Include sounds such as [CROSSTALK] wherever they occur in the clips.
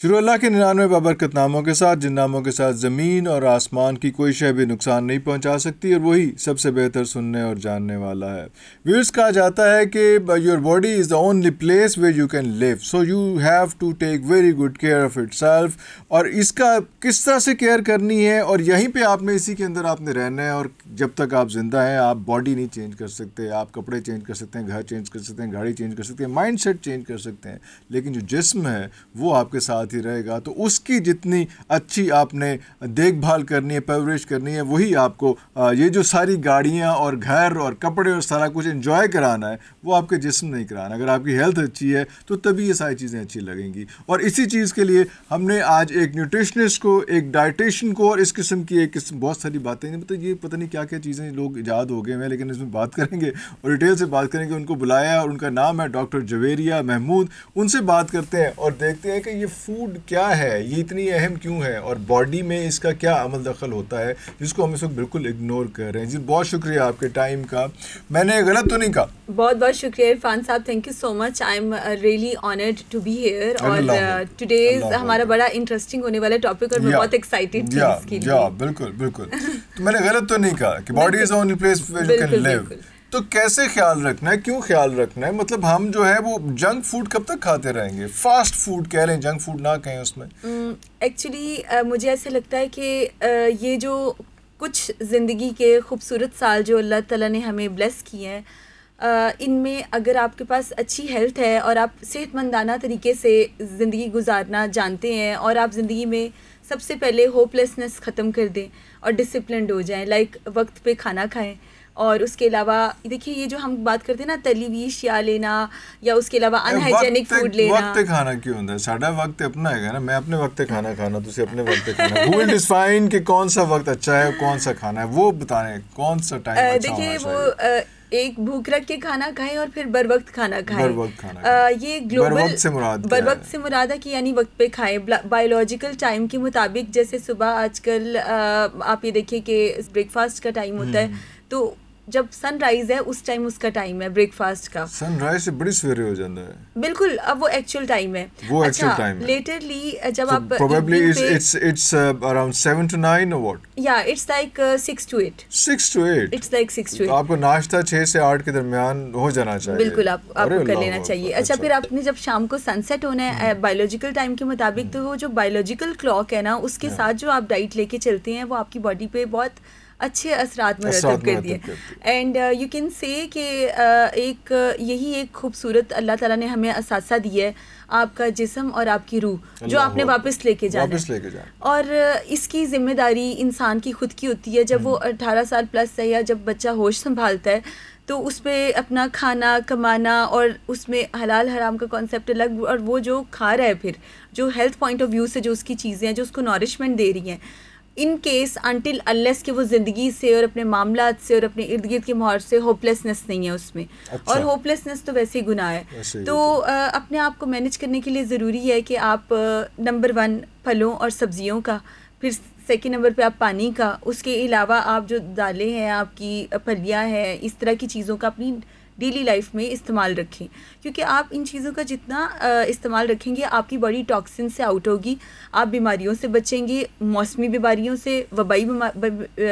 शुरू अल्लाह के निन्यानवे बाबरकत नामों के साथ जिन नामों के साथ ज़मीन और आसमान की कोई शय भी नुकसान नहीं पहुँचा सकती और वही सबसे बेहतर सुनने और जानने वाला है। व्यूर्स कहा जाता है कि your body is the only place where you can live so you have to take very good care of itself और इसका किस तरह से केयर करनी है और यहीं पर आपने इसी के अंदर आपने रहना है और जब तक आप ज़िंदा हैं, आप बॉडी नहीं चेंज कर सकते, आप कपड़े चेंज कर सकते हैं, घर चेंज कर सकते हैं, गाड़ी चेंज कर सकते हैं माइंड सेट चेंज कर सकते हैं, लेकिन जो जिसम है, वो आपके साथ साथ रहेगा। तो उसकी जितनी अच्छी आपने देखभाल करनी है, परवरिश करनी है, वही आपको ये जो सारी गाड़ियाँ और घर और कपड़े और सारा कुछ इन्जॉय कराना है, वो आपके जिसम नहीं कराना अगर आपकी हेल्थ अच्छी है तो तभी ये सारी चीज़ें अच्छी लगेंगी। और इसी चीज़ के लिए हमने आज एक न्यूट्रिशनिस्ट को, एक डाइटिशन को और इस किस्म की एक किस्म, बहुत सारी बातें मतलब ये पता नहीं क्या क्या चीज़ें लोग ईजाद हो गए हैं, लेकिन इसमें बात करेंगे और डिटेल से बात करेंगे। उनको बुलाया और उनका नाम है डॉक्टर जवेरिया महमूद। उनसे बात करते हैं और देखते हैं कि ये फ़ूड फ़ूड क्या है? ये इतनी अहम क्यों है? और बॉडी में इसका क्या अमल दखल होता है? जिसको हम इस वक्त बिल्कुल इग्नोर कर रहे हैं। जी बहुत शुक्रिया आपके टाइम का। मैंने गलत तो नहीं कहा? बहुत बहुत शुक्रिया इरफान साहब। Thank you so much I am really honoured to be here और टुडे uh, हमारा बड़ा इंटरेस्टिंग होने वाला टॉपिक और मैं बहुत एक्साइटेड थी इसके लिए। बिल्कुल बिल्कुल। तो मैंने गलत तो नहीं कहा कि body is only place where you can live तो कैसे ख्याल रखना है? क्यों ख्याल रखना है? मतलब हम जो है वो जंक फ़ूड कब तक खाते रहेंगे? फास्ट फ़ूड कह लें जंक फ़ूड ना कहें उसमें। एक्चुअली mm, uh, मुझे ऐसे लगता है कि uh, ये जो कुछ ज़िंदगी के खूबसूरत साल जो अल्लाह ताला ने हमें ब्लेस किए हैं uh, इनमें अगर आपके पास अच्छी हेल्थ है और आप सेहतमंदाना तरीके से ज़िंदगी गुजारना जानते हैं और आप ज़िंदगी में सबसे पहले होपलेसनेस ख़त्म कर दें और डिसिप्लिन हो जाएँ लाइक वक्त पे खाना खाएँ और उसके अलावा देखिए ये जो हम बात करते हैं ना तली हुई शिया लेना या उसके अलावा अनहाइजेनिक फ़ूड लेना। वक्त खाना क्यों होता है? साडा वक्त अपना है ना? मैं अपने वक्त खाना खाना ਤੁਸੀਂ अपने वक्त खाना। हु विल डिफाइन कि कौन सा वक्त अच्छा है कौन सा खाना है? वो बता रहे कौन सा टाइम अच्छा है देखिए वो एक भूख रख के खाना खाएँ और फिर बर वक्त खाना खाएँ। बर वक्त खाना आ, ये ग्लोबल बर वक्त से मुराद बर वक्त से मुराद है कि यानी वक्त पे खाएँ। बायोलॉजिकल टाइम के मुताबिक जैसे सुबह आजकल आप ये देखिए कि ब्रेकफास्ट का टाइम होता है हम्म। तो जब सनराइज है उस टाइम उसका टाइम है ब्रेकफास्ट का। सनराइज से बड़ी सवेरे हो जाता है। बिल्कुल अब वो एक्चुअल टाइम है। वो एक्चुअल टाइम है। लेटरली जब so आप probably it's it's around 7 to 9 और what yeah it's like 6 to 8 6 to 8 it's like 6 to 8 तो आपको नाश्ता 6 से 8 के दरमियान हो जाना चाहिए। बिल्कुल आप आपको कर लेना चाहिए। अच्छा, अच्छा। फिर आपने जब शाम को सनसेट होना है बायोलॉजिकल हम्म। टाइम के मुताबिक तो हम्म। वो जो बायोलॉजिकल क्लॉक है ना उसके। साथ जो आप डाइट लेके चलते हैं वो आपकी बॉडी पे बहुत अच्छे असरात मरतब कर दिए। एंड यू कैन से कि एक यही एक खूबसूरत अल्लाह ताला ने हमें असासा दिया है आपका जिसम और आपकी रूह जो आपने वापस लेके जाना वापस लेके जाना और uh, इसकी ज़िम्मेदारी इंसान की खुद की होती है। जब वो हम्म। अठारह साल प्लस है या जब बच्चा होश संभालता है तो उस पर अपना खाना कमाना और उसमें हलाल हराम का कॉन्सेप्ट अलग और वो जो खा रहा है फिर जो हेल्थ पॉइंट ऑफ़ व्यू से जो उसकी चीज़ें हैं जो उसको नॉरिशमेंट दे रही हैं इन केस अनटिल अनलेस कि वो ज़िंदगी से और अपने मामला से और अपने इर्द गिर्द के माहौल से होपलेसनेस नहीं है उसमें। अच्छा। और होपलेसनेस तो वैसे ही गुनाह है। तो आ, अपने आप को मैनेज करने के लिए ज़रूरी है कि आप नंबर वन फलों और सब्जियों का फिर सेकेंड नंबर पे आप पानी का उसके अलावा आप जो दालें हैं आपकी फलियाँ हैं इस तरह की चीज़ों का अपनी डेली लाइफ में इस्तेमाल रखें क्योंकि आप इन चीज़ों का जितना इस्तेमाल रखेंगे आपकी बॉडी टॉक्सिन से आउट होगी आप बीमारियों से बचेंगे मौसमी बीमारियों से वबाई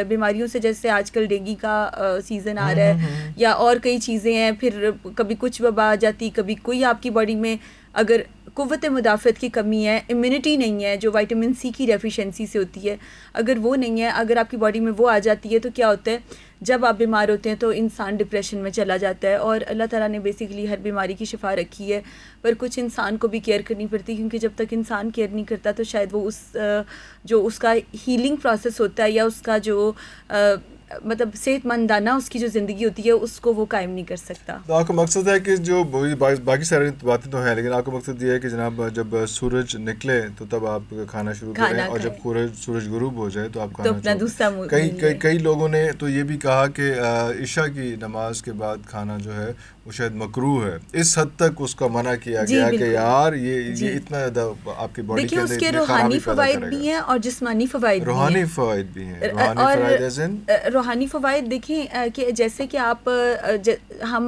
बीमारियों से जैसे आजकल डेंगी का सीज़न आ रहा है हम्म, हम्म, हम्म। या और कई चीज़ें हैं फिर कभी कुछ वबा आ जाती कभी कोई आपकी बॉडी में अगर क़वत मुदाफ़त की कमी है इम्यूनिटी नहीं है, जो वाइटामिन सी की डेफिशिएंसी से होती है, अगर वो नहीं है, अगर आपकी बॉडी में वो आ जाती है तो क्या होता है? जब आप बीमार होते हैं तो इंसान डिप्रेशन में चला जाता है और अल्लाह ताला ने बेसिकली हर बीमारी की शिफा रखी है, पर कुछ इंसान को भी केयर करनी पड़ती है, क्योंकि जब तक इंसान केयर नहीं करता तो शायद वो उस जो उसका हीलिंग प्रोसेस होता है या उसका जो मतलब सेहतमंदाना उसकी जो ज़िंदगी होती है उसको वो कायम नहीं कर सकता। तो आपका मकसद है कि जो बाकी सारी बातें तो हैं लेकिन आपका मकसद ये है कि जनाब जब सूरज निकले तो तब आप खाना शुरू करें और जब सूरज सूरज गुरूब हो जाए तो आप खाना तो अपना दूसरा कई कई कई लोगों ने तो ये भी कहा कि ईशा की नमाज़ के बाद खाना जो है वो शायद मकरू है। इस हद तक उसका मना किया गया कि यार ये ये इतना ज़्यादा आपकी बॉडी के उसके रूहानी फ़वाद भी हैं और जिस्मानी फ़वाद रूहानी फ़वाद भी हैं। रूहानी फ़वाद देखें कि जैसे कि आप ज, हम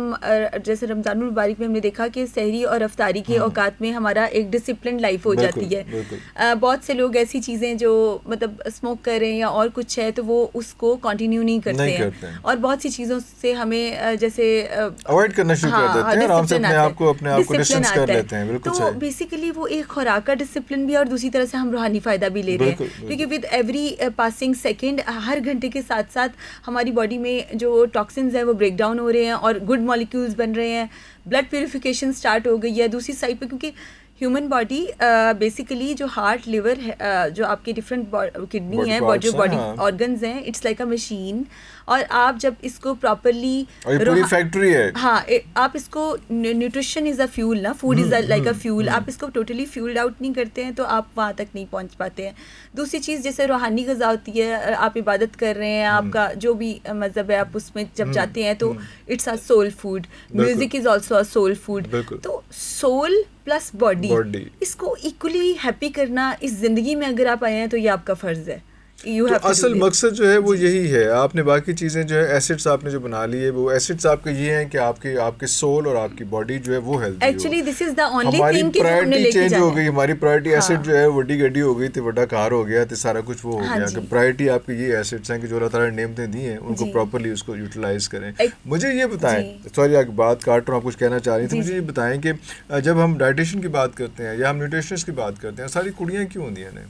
जैसे रमज़ान मुबारक में हमने देखा कि सहरी और रफ्तारी के औकात हाँ। में हमारा एक डिसिप्लिन लाइफ हो जाती है। बहुत से लोग ऐसी चीज़ें जो मतलब स्मोक कर रहे हैं या और कुछ है तो वो उसको कंटिन्यू नहीं करते नहीं हैं। करते और बहुत सी चीज़ों से हमें जैसे अवॉइड करना शुरू कर हाँ, देते हैं आराम से अपने आप को अपने आप को डिस्टेंस कर लेते हैं बिल्कुल तो बेसिकली वो एक खुराक का डिसिप्लिन भी और दूसरी तरह से हम रूहानी फ़ायदा भी ले रहे हैं। क्योंकि विद एवरी पासिंग सेकेंड हर घंटे के साथ साथ हमारी बॉडी में जो टॉक्सिन्स हैं वो ब्रेक डाउन हो रहे हैं और गुड मॉलिक्यूल्स बन रहे हैं। ब्लड प्योरीफिकेशन स्टार्ट हो गई है दूसरी साइड पर क्योंकि ह्यूमन बॉडी बेसिकली जो हार्ट लिवर है uh, जो आपके डिफरेंट किडनी है जो बॉडी ऑर्गन्स हैं। इट्स लाइक अ मशीन और आप जब इसको प्रॉपरली पूरी फैक्ट्री है। हाँ आप इसको न्यूट्रिशन इज़ अ फ्यूल ना? Food is like a fuel आप इसको टोटली फ्यूल्ड आउट नहीं करते हैं तो आप वहाँ तक नहीं पहुँच पाते हैं। दूसरी चीज़ जैसे रूहानी गज़ा होती है आप इबादत कर रहे हैं हम्म। आपका जो भी मज़हब है आप उसमें जब हम्म। जाते हैं तो it's a soul food music is also a soul food तो सोल प्लस बॉडी इसको इक्वली हैप्पी करना इस ज़िंदगी में अगर आप आए हैं तो ये आपका फ़र्ज़ है। तो असल मकसद जो है वो यही है। आपने बाकी चीज़ें जो है एसिड्स आपने जो बना ली है वो एसिड्स आपके ये हैं कि आपके आपके सोल और आपकी बॉडी जो है वो healthy actually this is the only हमारी प्रायोरिटी चेंज हो गई हमारी प्रायोरिटी एसिड हाँ। जो है वड्डी गड्डी हो गई थी बड़ा कार हो गया तो सारा कुछ वो हो हाँ गया। कि प्रायोरिटी आपकी ये एसिड्स हैं कि जो अल्लाह ताला ने नेमते दी हैं उनको प्रॉपरली उसको यूटिलाइज करें। मुझे ये बताएँ सॉरी आप बात काट रहा हूँ कुछ कहना चाह रही थी मुझे ये बताएँ कि जब हम डाइटिशियन की बात करते हैं या हम न्यूट्रिशनिस्ट की बात करते हैं सारी कुड़ियाँ क्यों होती हैं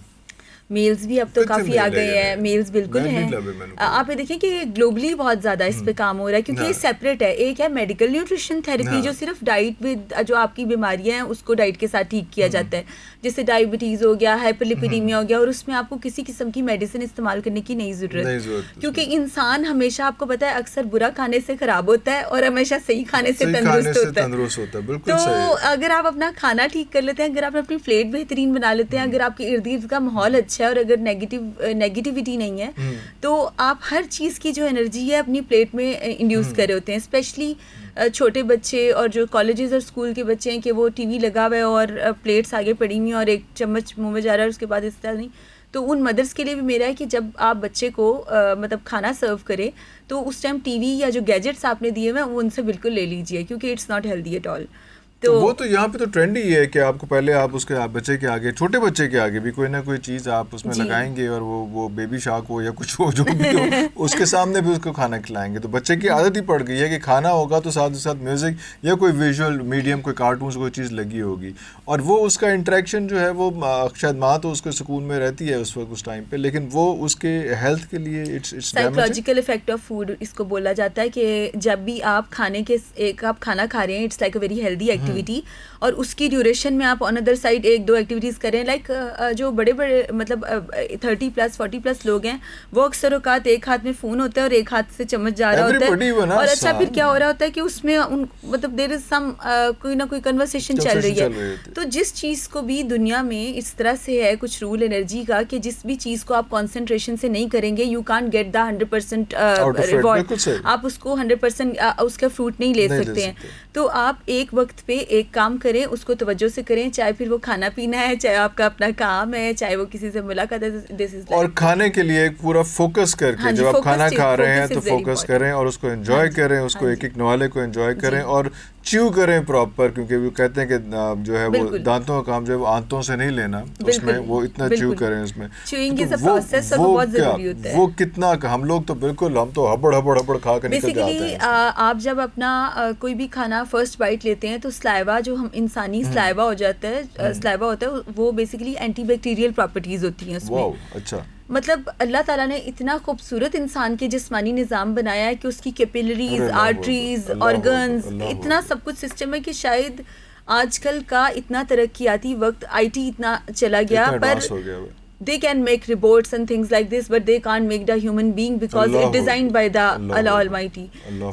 मेल्स भी अब तो काफ़ी आ गए हैं। मेल्स बिल्कुल हैं। आप ये देखिए कि ग्लोबली बहुत ज़्यादा इस पे। काम हो रहा है क्योंकि ये सेपरेट है। एक है मेडिकल न्यूट्रिशन थेरेपी जो सिर्फ़ डाइट विद जो आपकी बीमारियाँ हैं उसको डाइट के साथ ठीक किया हम्म। जाता है। जैसे डायबिटीज़ हो गया हाइपरलिपिडीमिया हो गया और उसमें आपको किसी किस्म की मेडिसिन इस्तेमाल करने की नहीं ज़रूरत क्योंकि इंसान हमेशा आपको पता है अक्सर बुरा खाने से ख़राब होता है और हमेशा सही खाने से तंदुरुस्त होता है तो अगर आप अपना खाना ठीक कर लेते हैं अगर आप अपनी प्लेट बेहतरीन बना लेते हैं हम्म। अगर आपके इर्द गिर्द का माहौल अच्छा है और अगर नेगेटिव नेगेटिविटी नहीं है हम्म। तो आप हर चीज़ की जो एनर्जी है अपनी प्लेट में इंड्यूस हम्म। कर रहे होते हैं स्पेशली छोटे बच्चे और जो कॉलेजेस और स्कूल के बच्चे हैं कि वो टीवी लगा हुआ है और प्लेट्स आगे पड़ी हुई हैं और एक चम्मच मुँह में जा रहा है उसके बाद इस तरह नहीं। तो उन मदर्स के लिए भी मेरा है कि जब आप बच्चे को आ, मतलब खाना सर्व करें तो उस टाइम टीवी या जो गैजेट्स आपने दिए हुए हैं वो उनसे बिल्कुल ले लीजिए क्योंकि it's not healthy at all तो, वो तो यहाँ पे तो ट्रेंड ही है कि आपको पहले आप उसके आप बच्चे के आगे छोटे बच्चे के आगे भी कोई ना कोई चीज़ आप उसमें लगाएँगे और वो वो बेबी शाक हो या कुछ हो जो भी हो [LAUGHS] उसके सामने भी उसको खाना खिलाएँगे। तो बच्चे की आदत ही पड़ गई है कि खाना होगा तो साथ ही साथ म्यूज़िक या कोई विजुअल मीडियम कोई कार्टून कोई चीज़ लगी होगी। और वो उसका इंट्रैक्शन जो है वो शायद माँ तो उसके सुकून में रहती है उस वक्त उस टाइम पर लेकिन वो उसके हेल्थ के लिए it's it's psychological effect of food इसको बोला जाता है कि जब भी आप खाने के एक आप खाना खा रहे हैं it's like a very healthy activity activity और उसकी ड्यूरेशन में आप ऑन अदर साइड एक दो एक्टिविटीज़ करें। लाइक जो बड़े बड़े मतलब थर्टी प्लस फोर्टी प्लस लोग हैं वो अक्सर अवकात एक हाथ में फ़ोन होता है और एक हाथ से चम्मच जा रहा होता है। और अच्छा फिर क्या हो रहा होता है कि उसमें उन मतलब देर इज़ सम कोई ना कोई कन्वर्सेशन चल रही है। तो जिस चीज़ को भी दुनिया में इस तरह से है कुछ रूल एनर्जी का कि जिस भी चीज़ को आप कॉन्सेंट्रेशन से नहीं करेंगे you can't get the hundred percent reward आप उसको हंड्रेड परसेंट उसका फ्रूट नहीं ले सकते हैं। तो आप एक वक्त पे एक काम करें उसको तवज्जो से करें चाहे फिर वो खाना पीना है चाहे आपका अपना काम है चाहे वो किसी से मुलाकात है दिस इज़ और खाने के लिए एक पूरा फोकस करके हाँ जब आप खाना खा रहे हैं तो फोकस करें और उसको एंजॉय हाँ करें उसको हाँ एक एक नवाले को एंजॉय करें और च्यू करें प्रॉपर क्योंकि वो कहते हैं कि जो है वो दांतों का काम जो है वो आंतों से नहीं लेना उसमें वो इतना च्यू करें उसमें। तो वो, वो, वो क्या वो कितना हम लोग तो बिल्कुल हम तो हबड़ हबड़ हबड़ खा कर निकल जाते हैं। आप जब अपना कोई भी खाना फ़र्स्ट बाइट लेते हैं तो स्लाइवा जो हम इंसानी स्लाइवा हम्म। हो जाता है स्लाइवा होता है वो बेसिकली एंटीबैक्टीरियल प्रॉपर्टीज़ होती हैं उसमें। अच्छा। मतलब अल्लाह ताला ने इतना खूबसूरत इंसान के जिस्मानी निज़ाम बनाया है कि उसकी कैपिलरीज आर्टरीज ऑर्गन्स इतना सब कुछ सिस्टम है कि शायद आजकल का इतना तरक्याती वक्त आईटी इतना चला गया पर they can make robots and things like this but they can't make the human being because it designed by the almighty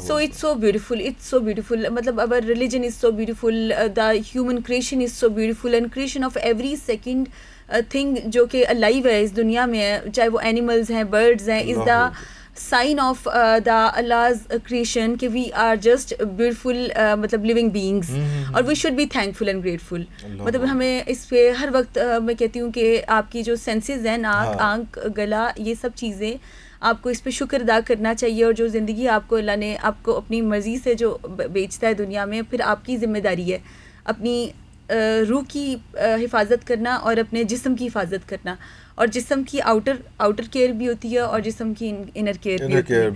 so it's so beautiful it's so beautiful मतलब our religion is so beautiful the human creation is so beautiful and creation of every second thing जो कि alive है इस दुनिया में है चाहे वो एनिमल्स हैं बर्ड्स हैं is the sign of the Allah's creation कि वी आर जस्ट ब्यूटिफुल मतलब लिविंग बींग्स हम्म, हम्म, और we should be thankful and grateful मतलब हमें इस पर हर वक्त uh, मैं कहती हूँ कि आपकी जो सेंसेस हैं नाक हाँ. आँख गला ये सब चीज़ें आपको इस पर शुक्र अदा करना चाहिए और जो ज़िंदगी आपको अल्लाह ने आपको अपनी मर्ज़ी से जो बेचता है दुनिया में फिर आपकी ज़िम्मेदारी है। अपनी रूह की हिफाजत करना और अपने जिसम की हिफाजत करना। और जिसम की आउटर आउटर केयर भी होती है और जिसम की इनर केयर भी, होती है।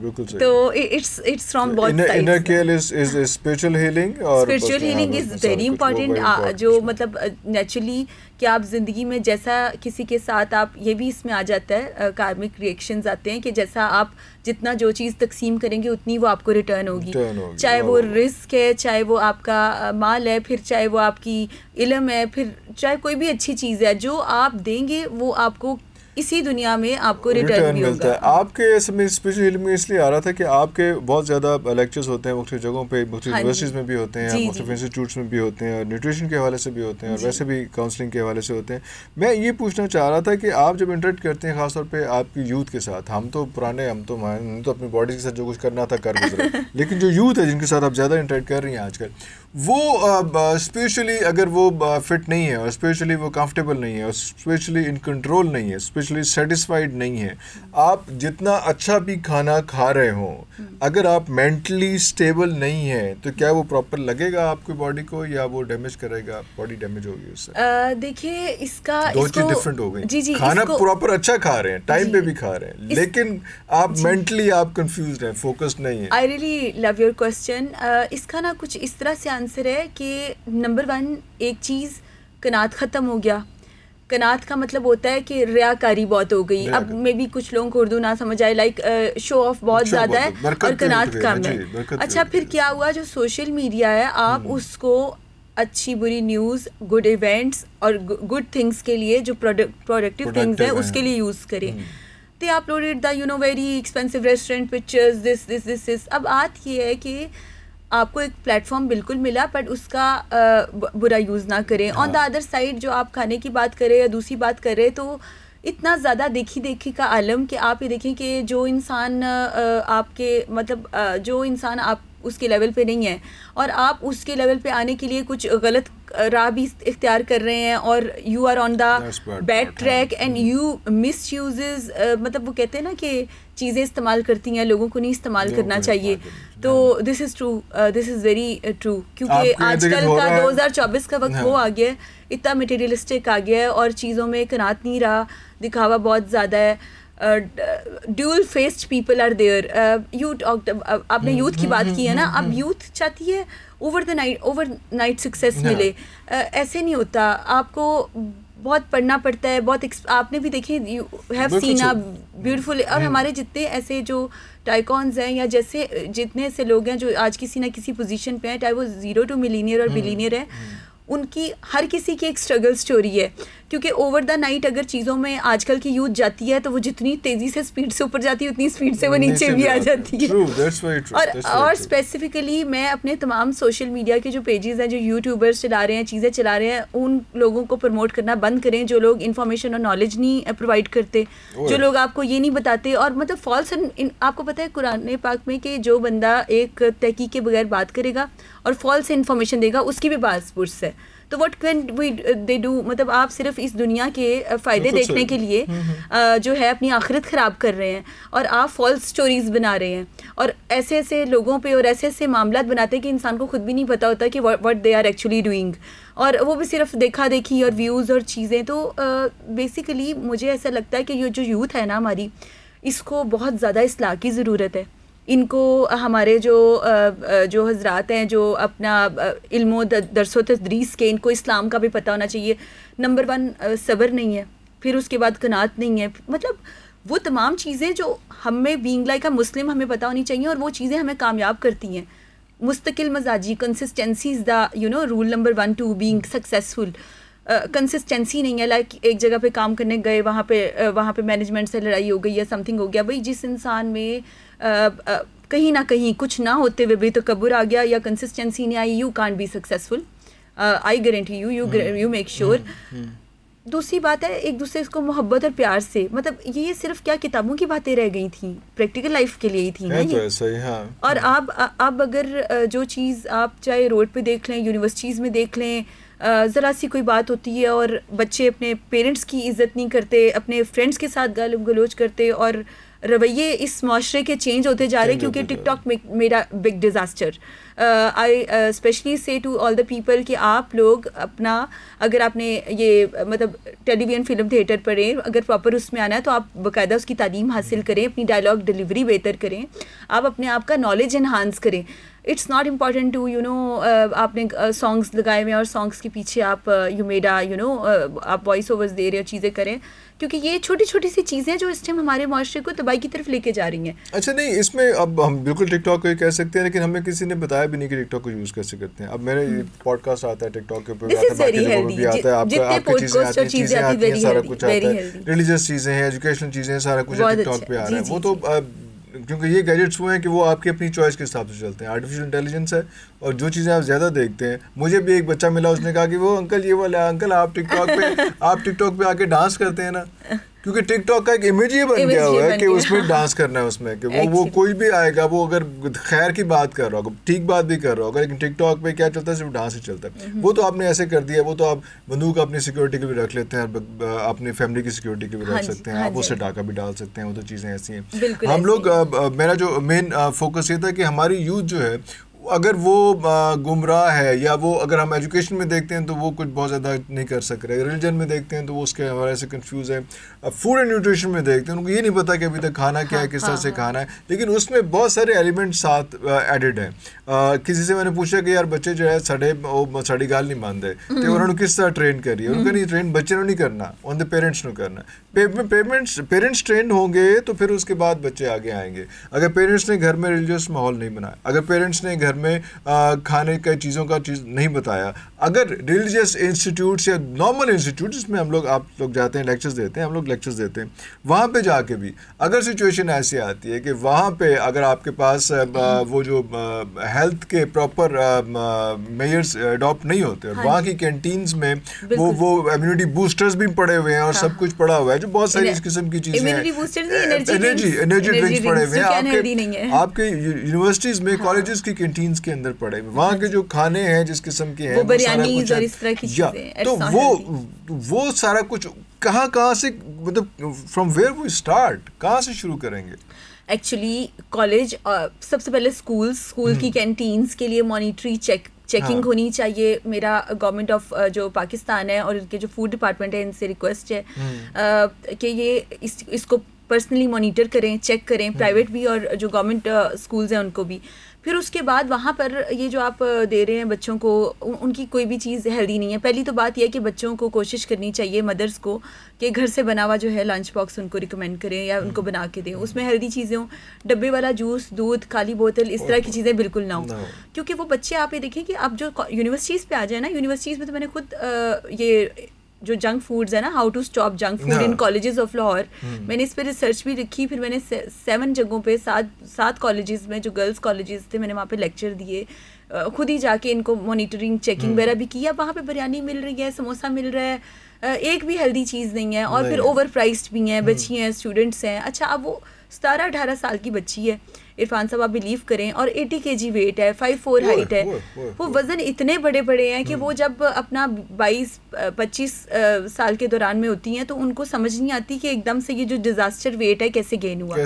बिल्कुल सही। तो it's it's from both sides inner care is is spiritual healing और spiritual healing is very important जो मतलब नेचुरली कि आप ज़िंदगी में जैसा किसी के साथ आप ये भी इसमें आ जाता है कार्मिक रिएक्शंस आते हैं कि जैसा आप जितना जो चीज़ तकसीम करेंगे उतनी वो आपको रिटर्न होगी। चाहे वो रिस्क है चाहे वो आपका माल है फिर चाहे वो आपकी इलम है फिर चाहे कोई भी अच्छी चीज़ है जो आप देंगे वो आपको इसी दुनिया में आपको रिटर्न भी मिलता है। आपके इसमें स्पेशल में इसलिए आ रहा था कि आपके बहुत ज़्यादा लेक्चर्स होते हैं मुख्तु जगहों पे मुख्तु यूनिवर्सिटीज़ में भी होते हैं मुख्तु इंस्टीट्यूट्स में भी होते हैं और न्यूट्रिशन के हवाले से भी होते हैं और वैसे भी काउंसलिंग के हवाले से होते हैं। मैं ये पूछना चाह रहा था कि आप जब इंटरेक्ट करते हैं खासतौर पर आपकी यूथ के साथ हम तो पुराने हम तो हम तो अपनी बॉडी के साथ जो कुछ करना था कर गुजरे [LAUGHS] लेकिन जो यूथ है जिनके साथ आप ज़्यादा इंटरेक्ट कर रही हैं आजकल वो स्पेशली अगर वो फिट नहीं है और स्पेशली वो कंफर्टेबल नहीं है और स्पेशली इन कंट्रोल नहीं है स्पेशली सेटिस्फाइड नहीं है आप जितना अच्छा भी खाना खा रहे हो अगर आप मेंटली स्टेबल नहीं है तो क्या वो प्रॉपर लगेगा आपकी बॉडी को या वो डैमेज करेगा? बॉडी डैमेज होगी उससे। देखिए इसका दो चीज़ डिफरेंट हो गई। जी जी खाना प्रॉपर अच्छा खा रहे हैं टाइम पे भी खा रहे हैं लेकिन आप मेंटली आप कंफ्यूज हैं फोकस्ड नहीं है। I really love your question इसका ना कुछ इस तरह से आंसर है कि नंबर वन एक चीज़ कनात ख़त्म हो गया। कनात का मतलब होता है कि रियाकारी बहुत हो गई। अब मे भी कुछ लोगों को उर्दू ना समझ आए लाइक शो ऑफ़ बहुत ज़्यादा है और कनात कम है अच्छा फिर क्या हुआ? जो सोशल मीडिया है आप हम्म। उसको अच्छी बुरी न्यूज़ गुड इवेंट्स और गुड थिंग्स के लिए जो प्रोडक्टिव थिंग्स है उसके लिए यूज़ करें। They uploaded the you know very expensive restaurant pictures this this this this अब बात ये है कि आपको एक प्लेटफॉर्म बिल्कुल मिला बट उसका बुरा यूज़ ना करें। ऑन द अदर साइड जो आप खाने की बात करें या दूसरी बात करें तो इतना ज़्यादा देखी देखी का आलम कि आप ये देखें कि जो इंसान आपके मतलब जो इंसान आप उसके लेवल पे नहीं है और आप उसके लेवल पे आने के लिए कुछ गलत राह भी इख्तियार कर रहे हैं और you are on the bad track and you misuses मतलब वो कहते हैं ना कि चीज़ें इस्तेमाल करती हैं लोगों को नहीं इस्तेमाल करना चाहिए। तो this is true this is very true क्योंकि आजकल का 2024 का वक्त वो हाँ। आ गया है इतना मटेरियलिस्टिक आ गया है और चीज़ों में कनात नहीं रहा दिखावा बहुत ज़्यादा है। Dual faced people are there youth आपने यूथ की बात की है ना? अब यूथ चाहती है over the night over night success मिले। Uh, ऐसे नहीं होता। आपको बहुत पढ़ना पड़ता है बहुत आपने भी देखे you have seen a beautiful और हम्म। हमारे जितने ऐसे जो टाइकॉन्स हैं या जैसे जितने ऐसे लोग हैं जो आज किसी ना किसी पोजीशन पे हैं चाहे वो ज़ीरो टू मिलीनियर और बिलीनियर हम्म, है हम्म। उनकी हर किसी की एक स्ट्रगल स्टोरी है क्योंकि ओवर द नाइट अगर चीज़ों में आजकल की यूथ जाती है तो वो जितनी तेज़ी से स्पीड से ऊपर जाती है उतनी स्पीड से वो नीचे भी आ जाती है। और और स्पेसिफिकली मैं अपने तमाम सोशल मीडिया के जो पेजेस हैं जो यूट्यूबर्स चला रहे हैं चीज़ें चला रहे हैं उन लोगों को प्रमोट करना बंद करें जो लोग इन्फॉर्मेशन और नॉलेज नहीं प्रोवाइड करते। जो लोग आपको ये नहीं बताते और मतलब फॉल्स आपको पता है कुरान पाक में कि जो बंदा एक तहकीक के बगैर बात करेगा और फॉल्स इन्फॉर्मेशन देगा उसकी भी बात पुरस है। तो what can we they do मतलब आप सिर्फ़ इस दुनिया के फ़ायदे देखने के लिए हम्म, हम्म। जो है अपनी आखिरत ख़राब कर रहे हैं और आप फॉल्स स्टोरीज़ बना रहे हैं। और ऐसे ऐसे लोगों पे और ऐसे ऐसे मामला बनाते हैं कि इंसान को खुद भी नहीं पता होता कि what they are actually doing और वो भी सिर्फ़ देखा देखी और व्यूज़ और चीज़ें। तो बेसिकली मुझे ऐसा लगता है कि ये जो यूथ है ना हमारी इसको बहुत ज़्यादा असलाह की ज़रूरत है। इनको हमारे जो जो हजरात हैं, जो अपना इल्मो दरसो तदरीस के, इनको इस्लाम का भी पता होना चाहिए। नंबर वन सब्र नहीं है, फिर उसके बाद कनात नहीं है। मतलब वो तमाम चीज़ें जो हमें बींग लाइक का मुस्लिम हमें पता होनी चाहिए और वो चीज़ें हमें कामयाब करती हैं। मुस्तकिल मजाजी consistency is the you know rule number one to being successful consistency नहीं है लाइक एक जगह पे काम करने गए, वहाँ पे वहाँ पे मैनेजमेंट से लड़ाई हो गई या समथिंग हो गया भाई जिस इंसान में कहीं ना कहीं कुछ ना होते हुए भी तो कबूर आ गया या कंसिस्टेंसी नहीं I you can't be successful I guarantee you you you make sure दूसरी बात है एक दूसरे को मोहब्बत और प्यार से मतलब ये सिर्फ़ क्या किताबों की बातें रह गई थी? प्रैक्टिकल लाइफ के लिए ही थी ना तो ऐसा ही और आप अब अगर जो चीज़ आप चाहे रोड पे देख लें यूनिवर्सिटीज़ में देख लें ज़रा सी कोई बात होती है और बच्चे अपने पेरेंट्स की इज़्ज़त नहीं करते अपने फ्रेंड्स के साथ गालब गलोच करते और रवैये इस माशरे के चेंज होते जा रहे हैं क्योंकि टिकटॉक मेरा big disaster I specially say to all the people कि आप लोग अपना अगर आपने ये मतलब टेलीविज़न फ़िल्म थिएटर पर अगर प्रॉपर उसमें आना है तो आप बाकायदा उसकी तालीम हासिल करें अपनी डायलॉग डिलीवरी बेहतर करें। आप अपने आप का नॉलेज इन्हांस करें। It's not important to you know आपने सॉन्ग्स uh, लगाए हुए और सॉन्ग्स के पीछे आप यू मेडा यू नो आप वॉइस ओवर्स दे रहे हो चीज़ें करें। क्योंकि ये छोटी छोटी सी चीज़ें जो इस टाइम हमारे माशरे को तबाही की तरफ़ लेके जा रही हैं। अच्छा नहीं इसमें अब हम बिल्कुल टिकटॉक को कह सकते हैं लेकिन हमें किसी ने बताया भी नहीं कि टिकटॉक को यूज़ कैसे करते हैं। अब मेरे पॉडकास्ट आता है टिकटॉक के ऊपर चीज़ें आती हैं सारा कुछ आता है। रिलीजियस चीज़ें हैं एजुकेशनल चीज़ें हैं सारा कुछ टिकटॉक। पे आ रहा है। वो तो क्योंकि ये गैजेट्स वो हैं कि वो आपकी अपनी चॉइस के हिसाब से चलते हैं। आर्टिफिशियल इंटेलिजेंस है और जो चीज़ें आप ज़्यादा देखते हैं मुझे भी एक बच्चा मिला उसने कहा कि वो अंकल ये वाला अंकल आप टिकटॉक पे [LAUGHS] आप टिकटॉक पे आके डांस करते हैं ना। क्योंकि टिकटॉक का एक इमेज ही बन गया हुआ है कि उसमें डांस करना है उसमें कि वो वो कोई भी आएगा वो अगर खैर की बात कर रहा होगा ठीक बात भी कर रहा होगा लेकिन टिकटॉक पे क्या चलता है सिर्फ़ डांस ही चलता है। हम्म। वो तो आपने ऐसे कर दिया वो तो आप बंदूक अपनी सिक्योरिटी के भी रख लेते हैं अपनी फैमिली की सिक्योरिटी के भी रख हाँ सकते हैं हाँ आप उससे डाका भी डाल सकते हैं वो तो चीज़ें ऐसी हैं। हम लोग मेरा जो मेन फोकस ये था कि हमारी यूथ जो है अगर वो गुमराह है या वो अगर हम एजुकेशन में देखते हैं तो वो कुछ बहुत ज़्यादा नहीं कर सक रहे। रिलीजन में देखते हैं तो वो उसके हमारे से कंफ्यूज है। फ़ूड एंड न्यूट्रिशन में देखते हैं उनको ये नहीं पता कि अभी तक खाना क्या है हाँ, किस तरह हाँ, से हाँ. खाना है। लेकिन उसमें बहुत सारे एलिमेंट साथ एडिड हैं। किसी से मैंने पूछा कि यार बच्चे जो है सड़े वो सड़ी गाल नहीं मानते तो हम्म। उन्होंने किस तरह ट्रेन करी? है उनका नहीं ट्रेन बच्चे ने नहीं करना ऑन द पेरेंट्स ने करना। पेमेंट्स पेरेंट्स ट्रेन होंगे तो फिर उसके बाद बच्चे आगे आएँगे। अगर पेरेंट्स ने घर में रिलीजियस माहौल नहीं बनाया अगर पेरेंट्स ने घर में आ, खाने का चीज़ों का चीज़ नहीं बताया। अगर रिलीजियस इंस्टीट्यूट्स या नॉर्मल इंस्टीट्यूट जिसमें हम लोग आप लोग जाते हैं लेक्चर्स देते हैं हम लोग लेक्चर्स देते हैं वहाँ पे जाके भी अगर सिचुएशन ऐसी आती है कि वहाँ पे अगर आपके पास आ, वो जो हेल्थ के प्रॉपर मेयर्स अडॉप्ट नहीं होते और हाँ वहाँ की कैंटीन्स में वो वो इम्यूनिटी बूस्टर्स भी पड़े हुए हैं और हाँ। सब कुछ पड़ा हुआ है जो बहुत सारी इस किस्म की चीज़ें एनर्जी एनर्जी ड्रिंक्स पड़े हुए हैं आपके आपके यूनिवर्सिटीज़ में कॉलेजेस हाँ। की कैंटीन्स के अंदर पड़े हुए वहाँ के जो खाने हैं जिस किस्म के हैं तो वो वो सारा कुछ कहाँ कहाँ से मतलब फ्रॉम वेयर वी स्टार्ट कहाँ से शुरू करेंगे एक्चुअली कॉलेज सबसे पहले स्कूल स्कूल की कैंटीन्स के लिए मॉनिटरी चेक चेकिंग हाँ. होनी चाहिए मेरा गवर्नमेंट ऑफ़ जो पाकिस्तान है और इनके जो फ़ूड डिपार्टमेंट है इनसे रिक्वेस्ट है हम्म। कि ये इस इसको पर्सनली मॉनिटर करें चेक करें प्राइवेट हम्म। भी और जो गवर्नमेंट स्कूल्स हैं उनको भी फिर उसके बाद वहाँ पर ये जो आप दे रहे हैं बच्चों को उनकी कोई भी चीज़ हेल्दी नहीं है। पहली तो बात यह है कि बच्चों को कोशिश करनी चाहिए मदर्स को कि घर से बना हुआ जो है लंच बॉक्स उनको रिकमेंड करें या उनको बना के दें। उसमें हेल्दी चीज़ें हों डब्बे वाला जूस दूध काली बोतल इस तरह की चीज़ें बिल्कुल ना हो। क्योंकि वो बच्चे आप ये देखें कि आप जो यूनिवर्सिटीज़ पर आ जाए ना यूनिवर्सिटीज़ में तो मैंने खुद ये जो जंक फूड्स है ना how to stop junk food in colleges of Lahore मैंने इस पर रिसर्च भी रखी फिर मैंने सेवन जगहों पे सात सात कॉलेजेस में जो गर्ल्स कॉलेजेस थे मैंने वहाँ पे लेक्चर दिए। खुद ही जाके इनको मॉनिटरिंग चेकिंग वगैरह भी किया। वहाँ पे बिरयानी मिल रही है समोसा मिल रहा है। एक भी हेल्दी चीज़ नहीं है और फिर ओवर प्राइस्ड भी हैं हम्म। बच्ची हैं स्टूडेंट्स हैं। अच्छा अब वो सतारह अठारह साल की बच्ची है। इरफान साहब आप बिलीव करें और एटी के जी वेट है फाइव फोर हाइट है। वो वज़न इतने बड़े बड़े हैं कि वो हम्म। जब अपना बाईस पच्चीस साल के दौरान में होती हैं तो उनको समझ नहीं आती कि एकदम से ये जो डिज़ास्टर वेट है कैसे गेन हुआ।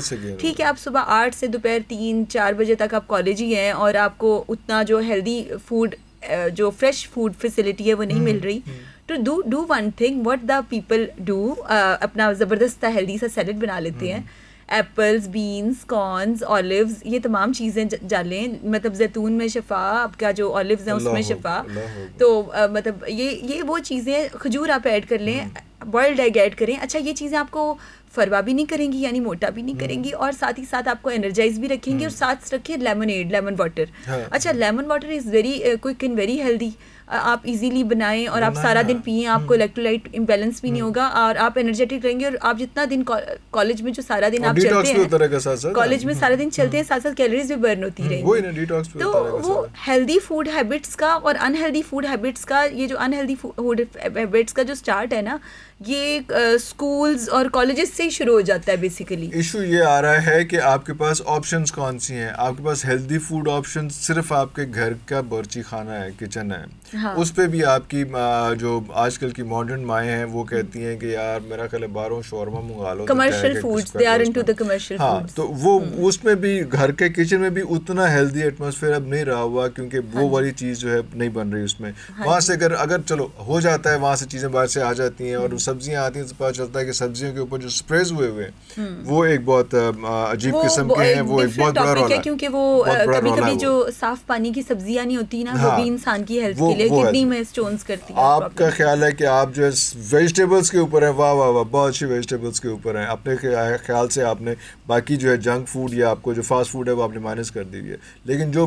ठीक है आप सुबह आठ से दोपहर तीन चार बजे तक आप कॉलेज ही हैं और आपको उतना जो हेल्दी फ़ूड जो फ्रेश फ़ूड फैसिलिटी है वो नहीं मिल हम्म, रही। तो do do one thing what the people do अपना ज़बरदस्त हेल्दी सा सैलड बना लेते हैं। Hmm. Apples beans corns olives ये तमाम चीज़ें डालें। मतलब जैतून में शफा आपका जो ऑलिव्स हैं उसमें शफा। तो आ, मतलब ये ये वो चीज़ें खजूर आप ऐड कर लें। बॉयल्ड एग ऐड करें। अच्छा ये चीज़ें आपको फरवा भी नहीं करेंगी यानी मोटा भी नहीं हम्म। करेंगी और साथ ही साथ आपको एनर्जाइज भी रखेंगे और हम्म। साथ रखिए लेमनेड लेमन वाटर अच्छा lemon water is very quick and very healthy आप इजीली बनाएँ और आप सारा दिन पिए आपको इलेक्ट्रोलाइट हम्म। इम्बेलेंस भी नहीं होगा और आप एनर्जेटिक रहेंगे और आप जितना दिन कॉलेज में जो सारा दिन आप चलते हैं कॉलेज में सारा दिन चलते हैं साथ साथ कैलोरीज भी बर्न होती रहेंगी। तो वो हेल्दी फ़ूड हैबिट्स का और अनहेल्दी फ़ूड हैबिट्स का ये जो अनहेल्दी फ़ूड हैबिट्स का जो स्टार्ट है ना ये स्कूल्स और कॉलेजेस से ही शुरू हो जाता है बेसिकली इशू ये आ रहा है कि आपके पास ऑप्शंस कौन सी हैं? आपके पास हेल्दी फ़ूड ऑप्शन सिर्फ़ आपके घर का बर्ची खाना है किचन है। हाँ. उस पर भी आपकी जो आजकल की मॉडर्न माएँ हैं वो कहती हैं कि यार मेरा ख्याल है बाहरों शोरमा मंगा लो commercial foods they are into the commercial हाँ तो वो हम्म। उसमें भी घर के किचन में भी उतना हेल्दी एटमोसफेयर अब नहीं रहा हुआ क्योंकि वो हाँ वाली चीज़ जो है नहीं बन रही उसमें हाँ वहाँ से अगर अगर चलो हो जाता है वहाँ से चीज़ें बाहर से आ जाती हैं और हम्म। सब्ज़ियाँ आती हैं तो पता चलता है कि सब्जियों के ऊपर जो स्प्रेज हुए हुए हम्म। वो एक बहुत अजीब किस्म के हैं वो एक बहुत बड़ा रोल है क्योंकि वो कभी कभी जो साफ़ पानी की सब्ज़ियाँ नहीं होती ना वो हाँ। भी इंसान की हेल्थ के लिए किडनी में स्टोन्स करती है आपका ख्याल है कि आप जो है वेजिटेबल्स के ऊपर है। वाह वाह वाह बहुत अच्छी वेजिटेबल्स के ऊपर हैं। अपने ख्याल से आपने बाकी जो है जंक फ़ूड या आपको जो फास्ट फ़ूड है वो आपने माइनस कर दी है। लेकिन जो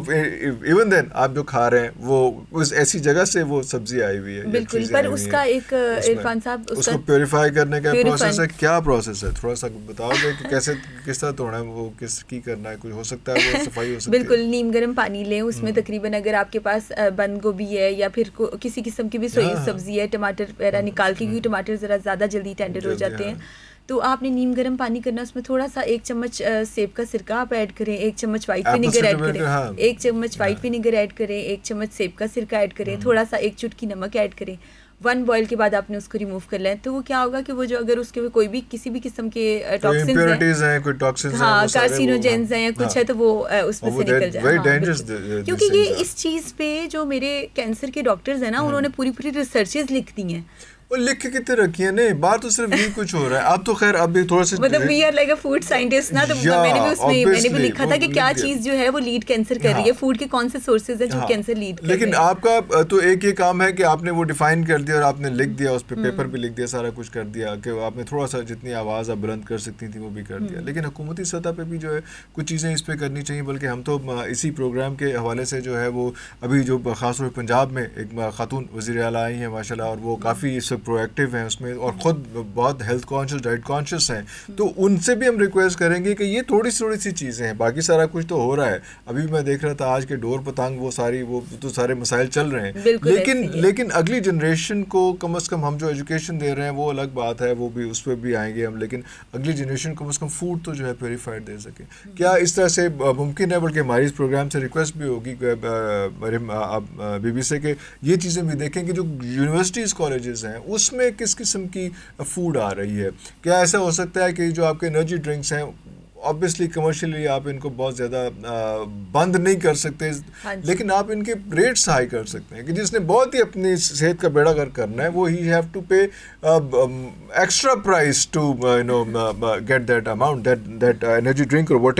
इवन देन आप जो खा रहे हैं वो उस ऐसी जगह से वो सब्ज़ी आई हुई है बिल्कुल पर उसका एक इरफान साहब उसको प्योरीफाई करने का प्रोसेस है। क्या प्रोसेस है? थोड़ा सा बताओगे कि कैसे किस तरह तोड़ना है वो किस की करना है? कुछ हो सकता है वो सफ़ाई हो सकती बिल्कुल नीम गर्म पानी लें। उसमें हम्म। तकरीबन अगर आपके पास बंद गोभी है या फिर किसी किस्म की भी सोई हाँ, हाँ। सब्ज़ी है टमाटर वगैरह निकाल के क्योंकि हम्म। टमाटर ज़रा ज़्यादा जल्दी टेंडर हो जाते हैं हाँ। तो आपने नीम गर्म पानी करना उसमें थोड़ा सा एक चम्मच सेब का सिरका आप ऐड करें एक चम्मच वाइट विनेगर ऐड करें हाँ। एक चम्मच वाइट विनेगर ऐड करें एक चम्मच सेब का सिरका ऐड करें थोड़ा सा एक चुटकी नमक ऐड करें वन बॉयल के बाद आपने उसको रिमूव कर लें तो वो क्या होगा कि वो जो अगर उसके कोई भी किसी भी किस्म के टॉक्सिन हैं कोई टॉक्सिन हाँ कार्सिनोजेंस हैं या कुछ हाँ, है तो वो उसमें से निकल जाए हाँ, क्योंकि ये इस चीज़ पे जो मेरे कैंसर के डॉक्टर्स हैं ना हाँ। उन्होंने पूरी पूरी रिसर्चेज लिख दी हैं। वो लिख के कितने रखी है? नहीं बात तो सिर्फ़ यही कुछ हो रहा है। अब तो खैर अब भी थोड़ा सा मतलब we are like a food scientist ना तो मैंने भी उसमें मैंने भी लिखा था कि क्या चीज़ जो है वो लीड कैंसर कर रही है फ़ूड। के कौन से सोर्सेज है जो कैंसर लीड कर लेकिन आपका तो एक ये काम है कि आपने वो डिफाइन कर दिया और आपने लिख दिया उस पर पेपर भी लिख दिया सारा कुछ कर दिया कि आपने थोड़ा सा जितनी आवाज़ आप बुलंद कर सकती थी वो भी कर दिया। हम्म। लेकिन हुकूमती सतह पर भी जो है कुछ चीज़ें इस पर करनी चाहिए बल्कि हम तो इसी प्रोग्राम के हवाले से जो है वो अभी जो खासतौर पंजाब में एक खातून वजी अला आई हैं माशा और वो काफ़ी वक्त प्रोएक्टिव हैं उसमें और ख़ुद बहुत हेल्थ कॉन्शियस डाइट कॉन्शियस हैं तो उनसे भी हम रिक्वेस्ट करेंगे कि ये थोड़ी सी थोड़ी सी चीज़ें हैं बाकी सारा कुछ तो हो रहा है। अभी मैं देख रहा था आज के डोर पतंग वो सारी वो तो सारे मसाइल चल रहे हैं। लेकिन लेकिन अगली जनरेशन को कम अज़ कम हम जो एजुकेशन दे रहे हैं वो अलग बात है वो भी उस पर भी आएँगे हम लेकिन अगली जनरेशन को कम अज़ कम फ़ूड तो जो है प्योरीफाइड दे सके। क्या इस तरह से मुमकिन है बल्कि हमारी इस प्रोग्राम से रिक्वेस्ट भी होगी बी बी से कि ये चीज़ें भी देखें कि जो यूनिवर्सिटीज़ कॉलेजेस हैं उसमें किस किस्म की फ़ूड आ रही है? क्या ऐसा हो सकता है कि जो आपके एनर्जी ड्रिंक्स हैं ऑब्वियसली कमर्शियली आप इनको बहुत ज़्यादा बंद नहीं कर सकते। हाँ लेकिन आप इनके रेट्स हाई कर सकते हैं कि जिसने बहुत ही अपनी सेहत का बेड़ा कर करना है वो ही have to pay extra price to you know get that amount that that energy drink और वट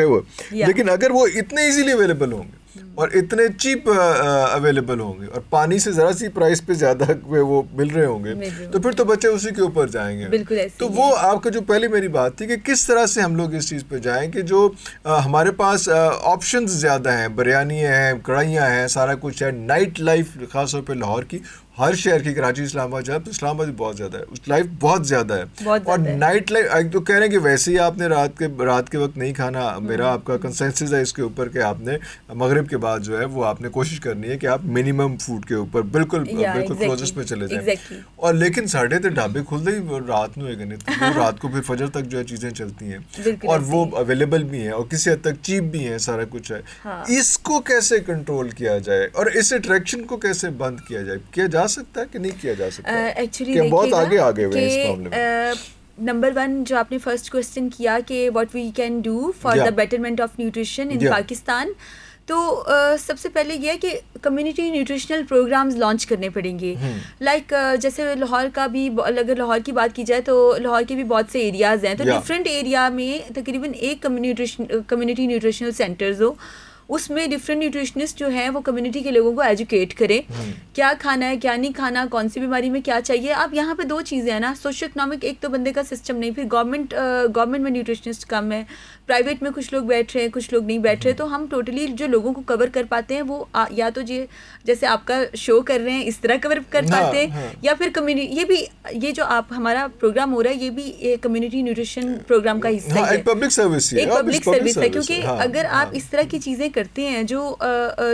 लेकिन अगर वो इतने ईजिली अवेलेबल होंगे और इतने चीप अवेलेबल होंगे। और पानी से ज़रा सी प्राइस पे ज़्यादा [LAUGHS] वो मिल रहे होंगे तो फिर तो बच्चे उसी के ऊपर जाएँगे। तो वो आपका जो पहली मेरी बात थी कि किस तरह से हम लोग इस चीज़ पे जाएँ कि जो आ, हमारे पास ऑप्शंस ज़्यादा हैं बिरयानी है कढ़ाइयाँ हैं सारा कुछ है नाइट लाइफ ख़ासतौर पर लाहौर की। हर शहर की कराची इस्लामाबाद जाए तो इस्लामाबाद बहुत ज़्यादा है। उस लाइफ बहुत ज़्यादा है। बहुत और नाइट लाइफ तो कह रहे हैं कि वैसे ही आपने रात के रात के वक्त नहीं खाना। मेरा हम्म। आपका कंसेंसिस है इसके ऊपर कि आपने मगरब के बाद जो है वो आपने कोशिश करनी है कि आप मिनिमम फ़ूड के ऊपर बिल्कुल बिल्कुल क्लोजेस्ट पे चले जाए। और लेकिन साढ़े तो ढाबे खुलते ही रात में तो [LAUGHS] रात को फिर फजर तक जो है चीज़ें चलती हैं। और वो अवेलेबल भी हैं और किसी हद तक चीप भी हैं सारा कुछ है। हाँ। इसको कैसे कंट्रोल किया जाए और इस अट्रैक्शन को कैसे बंद किया जाए? किया जा सकता है कि नहीं किया जा सकता? एक्चुअली uh, बहुत आगे आगे हुए इस मामले में। नंबर uh, वन जो आपने फ़र्स्ट क्वेश्चन किया कि what we can do for the betterment of nutrition in Pakistan तो uh, सबसे पहले ये है कि कम्युनिटी न्यूट्रिशनल प्रोग्राम्स लॉन्च करने पड़ेंगे। लाइक like, uh, जैसे लाहौर का भी अगर लाहौर की बात की जाए तो लाहौर के भी बहुत से एरियाज़ हैं। तो डिफरेंट एरिया में तकरीबन एक कम्युनिटी न्यूट्रिशनल सेंटर्स हो। उसमें डिफरेंट न्यूट्रिशनिस्ट जो है वो कम्युनिटी के लोगों को एजुकेट करें हम्म। क्या खाना है क्या नहीं खाना कौन सी बीमारी में क्या चाहिए अब यहाँ पे दो चीज़ें हैं ना सोशो इकोनॉमिक एक तो बंदे का सिस्टम नहीं फिर गवर्नमेंट गवर्नमेंट में न्यूट्रिशनिस्ट कम है प्राइवेट में कुछ लोग बैठ रहे हैं कुछ लोग नहीं बैठ रहे हम्म। तो हम टोटली जो लोगों को कवर कर पाते हैं वो आ, या तो ये जैसे आपका शो कर रहे हैं इस तरह कवर कर हाँ, पाते हैं हाँ। या फिर कम्युनिटी ये भी ये जो आप हमारा प्रोग्राम हो रहा है ये भी कम्युनिटी न्यूट्रिशन प्रोग्राम का हिस्सा हाँ, है एक पब्लिक सर्विस एक पब्लिक सर्विस है क्योंकि अगर आप इस तरह की चीज़ें करते हैं जो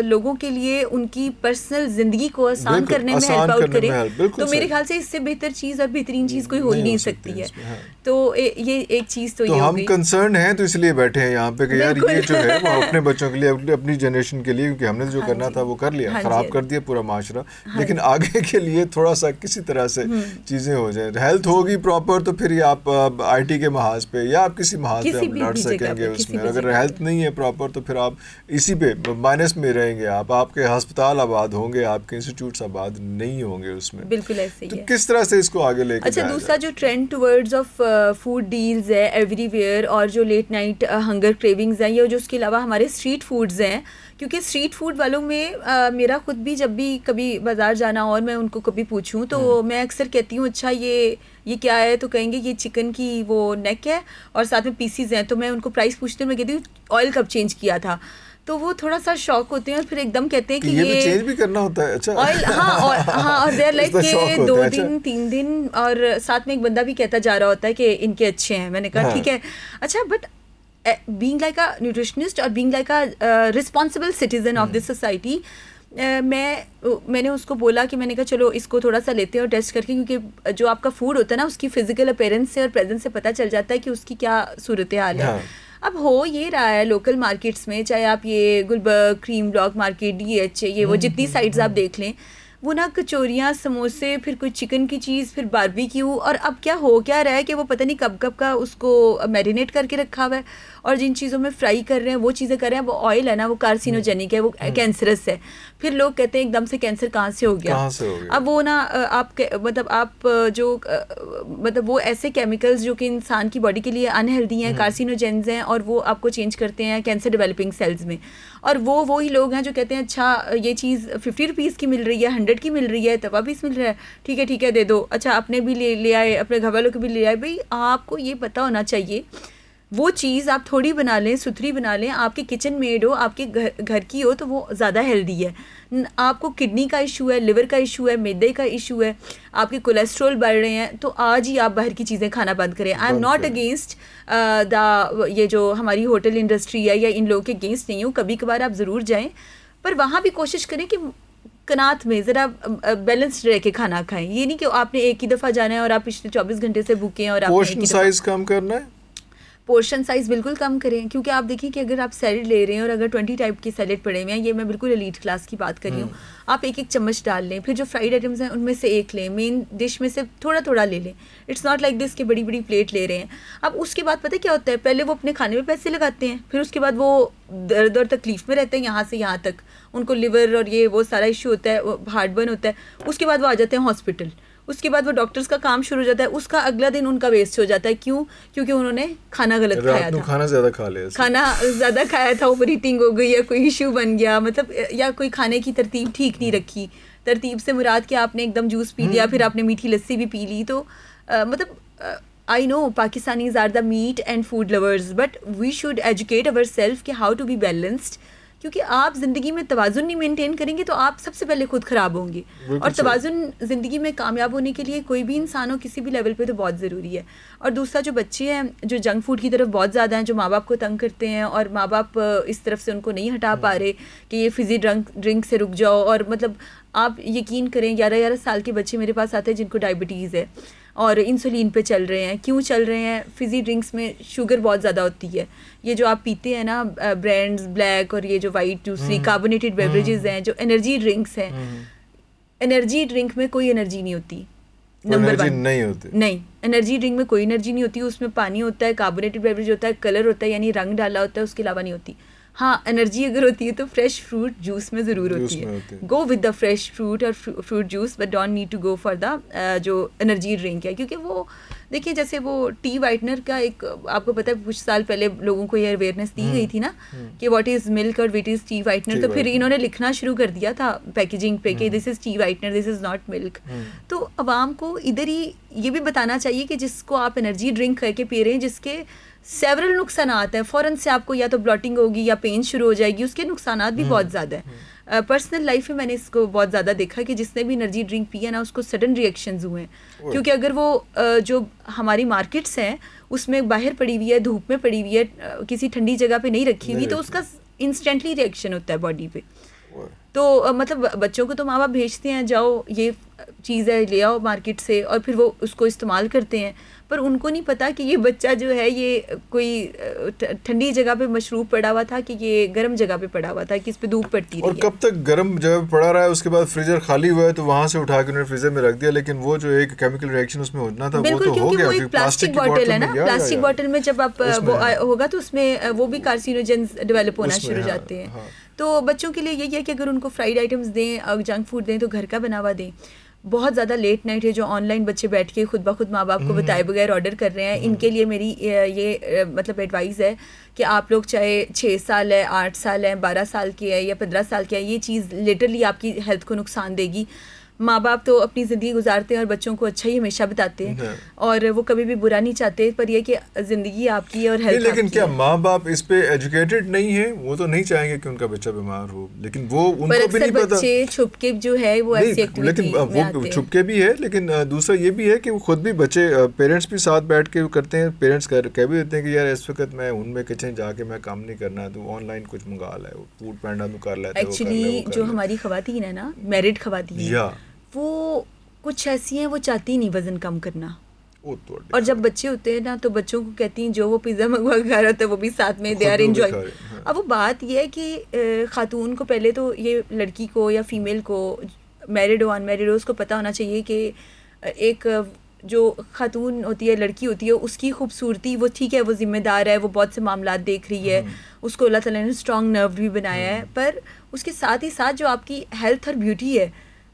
लोगों के लिए उनकी पर्सनल ज़िंदगी को आसान करने में हेल्प आउट करे तो मेरे ख्याल से इससे बेहतर चीज़ और बेहतरीन चीज़ कोई हो ही नहीं सकती है। तो ये एक चीज़ तो, तो हम कंसर्न हैं तो इसलिए बैठे हैं यहाँ पे कि यार ये जो है वो अपने बच्चों के लिए अपनी जनरेशन के लिए क्योंकि हमने जो हाँ करना था वो कर लिया हाँ खराब कर दिया पूरा माशरा। लेकिन आगे के लिए थोड़ा सा किसी तरह से हम्म। चीज़ें हो जाए। हेल्थ होगी प्रॉपर तो फिर आप आईटी के महाज पे या आप किसी महाज पे लड़ सकेंगे उसमें। अगर हेल्थ नहीं है प्रॉपर तो फिर आप इसी पे माइनस में रहेंगे आप। आपके अस्पताल आबाद होंगे आपके इंस्टीट्यूट आबाद नहीं होंगे उसमें। बिल्कुल ऐसे तो किस तरह से इसको आगे लेकर अच्छा दूसरा जो trend towards of food deals है एवरीवेयर और जो लेट नाइट हंगर क्रेविंग्स हैं या जो उसके अलावा हमारे स्ट्रीट फूड्स हैं क्योंकि स्ट्रीट फ़ूड वालों में आ, मेरा खुद भी जब भी कभी बाज़ार जाना और मैं उनको कभी पूछूँ तो हम्म। मैं अक्सर कहती हूँ अच्छा ये ये क्या है तो कहेंगे ये चिकन की वो नेक है और साथ में पीसीज हैं तो मैं उनको प्राइस पूछती हूँ मैं कहती हूँ ऑयल कब चेंज किया था तो वो थोड़ा सा शॉक होते हैं और फिर एकदम कहते हैं कि, ये, ये चेंज भी करना होता है अच्छा ऑयल हाँ और हाँ और देर लाइक के दो दिन अच्छा? तीन दिन और साथ में एक बंदा भी कहता जा रहा होता है कि इनके अच्छे हैं मैंने कहा ठीक हाँ. ठीक है अच्छा but being like a nutritionist और being like a responsible citizen of this society मैं मैंने उसको बोला कि मैंने कहा चलो इसको थोड़ा सा लेते हैं और टेस्ट करके क्योंकि जो आपका फ़ूड होता है ना उसकी फ़िज़िकल अपेयरेंस से और प्रेजेंस से पता चल जाता है कि उसकी क्या सूरत हाल है हाँ. अब हो ये रहा है लोकल मार्केट्स में चाहे आप ये Gulberg cream block market D H ये वो हम्म, जितनी साइड्स हम्म, आप हम्म। देख लें वो ना कचौरियाँ समोसे फिर कोई चिकन की चीज़ फिर बारबेक्यू और अब क्या हो क्या रहा है कि वो पता नहीं कब कब का उसको मैरिनेट करके रखा हुआ है और जिन चीज़ों में फ्राई कर रहे हैं वो चीज़ें कर रहे हैं वो ऑयल है ना वो कार्सिनोजेनिक है वो कैंसरस है। फिर लोग कहते हैं एकदम से कैंसर कहाँ से हो गया? से हो गया? अब वो ना आप मतलब आप जो मतलब वो ऐसे केमिकल्स जो कि इंसान की बॉडी के लिए अनहेल्दी हैं कार्सिनोजेंस हैं और वो आपको चेंज करते हैं कैंसर डेवलपिंग सेल्स में। और वो वही लोग हैं जो कहते हैं अच्छा ये चीज़ फिफ्टी रुपीज़ की मिल रही है हंड्रेड की मिल रही है तवा पीस मिल रहा है ठीक है ठीक है, दे दो। अच्छा अपने भी ले ले आए, अपने घर वालों के भी ले आए। भाई, आपको ये पता होना चाहिए वो चीज़ आप थोड़ी बना लें सुथरी बना लें आपके किचन मेड हो आपके घर घर की हो तो वो ज़्यादा हेल्दी है। आपको किडनी का इशू है लिवर का इशू है मैदे का इशू है आपके कोलेस्ट्रॉल बढ़ रहे हैं तो आज ही आप बाहर की चीज़ें खाना बंद करें। I am not against the ये जो हमारी होटल इंडस्ट्री है या इन लोगों के अगेंस्ट नहीं हूँ कभी कभार आप ज़रूर जाएँ पर वहाँ भी कोशिश करें कि कनात में ज़रा बैलेंस्ड रह के खाना खाएँ। ये नहीं कि आपने एक ही दफ़ा जाना है और आप पिछले चौबीस घंटे से भूखे हैं और आप साइज़ कम करना है। पोर्शन साइज़ बिल्कुल कम करें क्योंकि आप देखिए कि अगर आप सैलड ले रहे हैं और अगर ट्वेंटी टाइप के सैलड पड़े हुए हैं ये मैं बिल्कुल एलीट क्लास की बात कर रही हूँ। हम्म। आप एक एक चम्मच डाल लें फिर जो फ्राइड आइटम्स हैं उनमें से एक लें मेन डिश में से थोड़ा थोड़ा ले लें। इट्स नॉट लाइक दिस कि बड़ी बड़ी प्लेट ले रहे हैं। अब उसके बाद पता क्या होता है? पहले वो अपने खाने में पैसे लगाते हैं फिर उसके बाद वो दर्द और तकलीफ़ में रहते हैं यहाँ से यहाँ तक। उनको लिवर और ये वो सारा इशू होता है हार्ट बर्न होता है। उसके बाद वो आ जाते हैं हॉस्पिटल उसके बाद वो डॉक्टर्स का काम शुरू हो जाता है उसका अगला दिन उनका वेस्ट हो जाता है। क्यों? क्योंकि उन्होंने खाना गलत खाया था। खाना ज़्यादा खा लिया खाना ज़्यादा खाया था ओवर ईटिंग हो गई या कोई इश्यू बन गया मतलब या कोई खाने की तरतीब ठीक नहीं रखी। तरतीब से मुराद कि आपने एकदम जूस पी लिया हम्म। फिर आपने मीठी लस्सी भी पी ली तो आ, मतलब I know Pakistanis are the meat and food lovers but we should educate our self how to be be balanced क्योंकि आप ज़िंदगी में तोज़ुन नहीं मेंटेन करेंगे तो आप सबसे पहले खुद ख़राब होंगे। और तोज़ुन ज़िंदगी में कामयाब होने के लिए कोई भी इंसान हो किसी भी लेवल पे तो बहुत ज़रूरी है। और दूसरा जो बच्चे हैं जो जंक फ़ूड की तरफ़ बहुत ज़्यादा हैं जो माँ बाप को तंग करते हैं और माँ बाप इस तरफ़ से उनको नहीं हटा पा रहे कि ये फिज़ी ड्रंक ड्रिंक से रुक जाओ और मतलब आप यकीन करें ग्यारह ग्यारह साल के बच्चे मेरे पास आते हैं जिनको डायबिटीज़ है। और इंसुलिन पे चल रहे हैं क्यों चल रहे हैं? फिज़ी ड्रिंक्स में शुगर बहुत ज़्यादा होती है। ये जो आप पीते हैं ना ब्रांड्स ब्लैक और ये जो वाइट दूसरी कार्बोनेटेड बेवरेजेस हैं जो एनर्जी ड्रिंक्स हैं एनर्जी ड्रिंक में कोई एनर्जी नहीं होती। नंबर वन नहीं होती। नहीं एनर्जी ड्रिंक में कोई एनर्जी नहीं होती उसमें पानी होता है कार्बोनेटेड बेवरेज होता है कलर होता है यानी रंग डाला होता है उसके अलावा नहीं होती। हाँ एनर्जी अगर होती है तो फ्रेश फ्रूट जूस में ज़रूर होती है। Go with the fresh fruit और fruit juice but don't need to go for the जो एनर्जी ड्रिंक है। क्योंकि वो देखिए जैसे वो टी वाइटनर का एक आपको पता है कुछ साल पहले लोगों को ये अवेयरनेस दी गई हम्म, थी ना हम्म। कि व्हाट इज़ मिल्क और विट इज़ टी वाइटनर तो फिर इन्होंने लिखना शुरू कर दिया था पैकेजिंग पे कि this is tea whitener this is not milk तो आवाम को इधर ही ये भी बताना चाहिए कि जिसको आप एनर्जी ड्रिंक करके पी रहे हैं जिसके सेवरल नुकसान हैं। फ़ौरन से आपको या तो ब्लॉटिंग होगी या पेन शुरू हो जाएगी उसके नुकसान भी बहुत ज़्यादा है। पर्सनल। लाइफ में मैंने इसको बहुत ज़्यादा देखा कि जिसने भी एनर्जी ड्रिंक पिया ना उसको सडन रिएक्शन हुए हैं। क्योंकि अगर वो जो हमारी मार्केट्स हैं उसमें बाहर पड़ी हुई है धूप में पड़ी हुई है किसी ठंडी जगह पे नहीं रखी हुई तो उसका इंस्टेंटली रिएक्शन होता है बॉडी पे। तो मतलब बच्चों को तो माँ बाप भेजते हैं जाओ ये चीज़ है ले आओ मार्केट से और फिर वो उसको इस्तेमाल करते हैं। पर उनको नहीं पता कि ये बच्चा जो है ये कोई ठंडी जगह पे मशरूब पड़ा हुआ था कि ये गर्म जगह पे पड़ा हुआ था कि इस पे धूप पड़ती और कब तक गर्म जगह पे पड़ा रहा है उसके बाद फ्रीजर खाली हुआ है तो वहाँ से उठा के उन्होंने फ्रीजर में रख दिया लेकिन वो जो एक केमिकल रिएक्शन उसमें होना था वो तो हो गया प्लास्टिक बॉटल है ना प्लास्टिक बॉटल में जब आप होगा तो उसमें वो भी कार्सिनोजन डेवलप होना शुरू हो हाँ, जाते हैं। हाँ। तो बच्चों के लिए यही है कि अगर उनको फ्राइड आइटम्स दें और जंक फ़ूड दें तो घर का बना हुआ दें। बहुत ज़्यादा लेट नाइट है जो ऑनलाइन बच्चे बैठ के खुद ब खुद माँ बाप को हम्म। बताए बगैर ऑर्डर कर रहे हैं हम्म। इनके लिए मेरी ये मतलब एडवाइस है कि आप लोग चाहे छः साल है आठ साल है बारह साल के हैं या पंद्रह साल के हैं ये चीज़ लिटरली आपकी हेल्थ को नुकसान देगी माँ बाप तो अपनी ज़िंदगी गुजारते हैं और बच्चों को अच्छा ही हमेशा बताते हैं। हाँ। और वो कभी भी बुरा नहीं चाहते पर ये कि ज़िंदगी आपकी और हेल्थ लेकिन क्या माँ बाप इस पे एजुकेटेड नहीं है? वो तो नहीं चाहेंगे कि उनका बच्चा बीमार हो लेकिन वो उनको भी नहीं पता। बच्चे छुपके जो है वो ऐसी लेकिन वो छुपके भी है लेकिन दूसरा ये भी है कि वो खुद भी बच्चे पेरेंट्स भी साथ बैठ के करते हैं। पेरेंट्स कह भी देते हैं कि यार इस वक्त मैं उनमें किचन जाके मैं काम नहीं करना है तो ऑनलाइन कुछ मंगा ला फ़ूड पैंडा में कर लेते एक्चुअली जो हमारी खवातीन है ना मैरिड खवातीन वो कुछ ऐसी हैं वो चाहती नहीं वज़न कम करना तो और जब बच्चे होते हैं ना तो बच्चों को कहती हैं जो वो पिज़्ज़ा मंगवा खा रहा होता है वो भी साथ में दे आर इन्जॉय अब वो बात ये है कि ख़ातून को पहले तो ये लड़की को या फीमेल को मैरिड हो अनमेरिड हो उसको पता होना चाहिए कि एक जो खातून होती है लड़की होती है उसकी खूबसूरती वो ठीक है वो ज़िम्मेदार है वो बहुत से मामला देख रही है हम्म। उसको अल्लाह ताला ने स्ट्रॉन्ग नर्व भी बनाया है हम्म। पर उसके साथ ही साथ जो आपकी हेल्थ और ब्यूटी है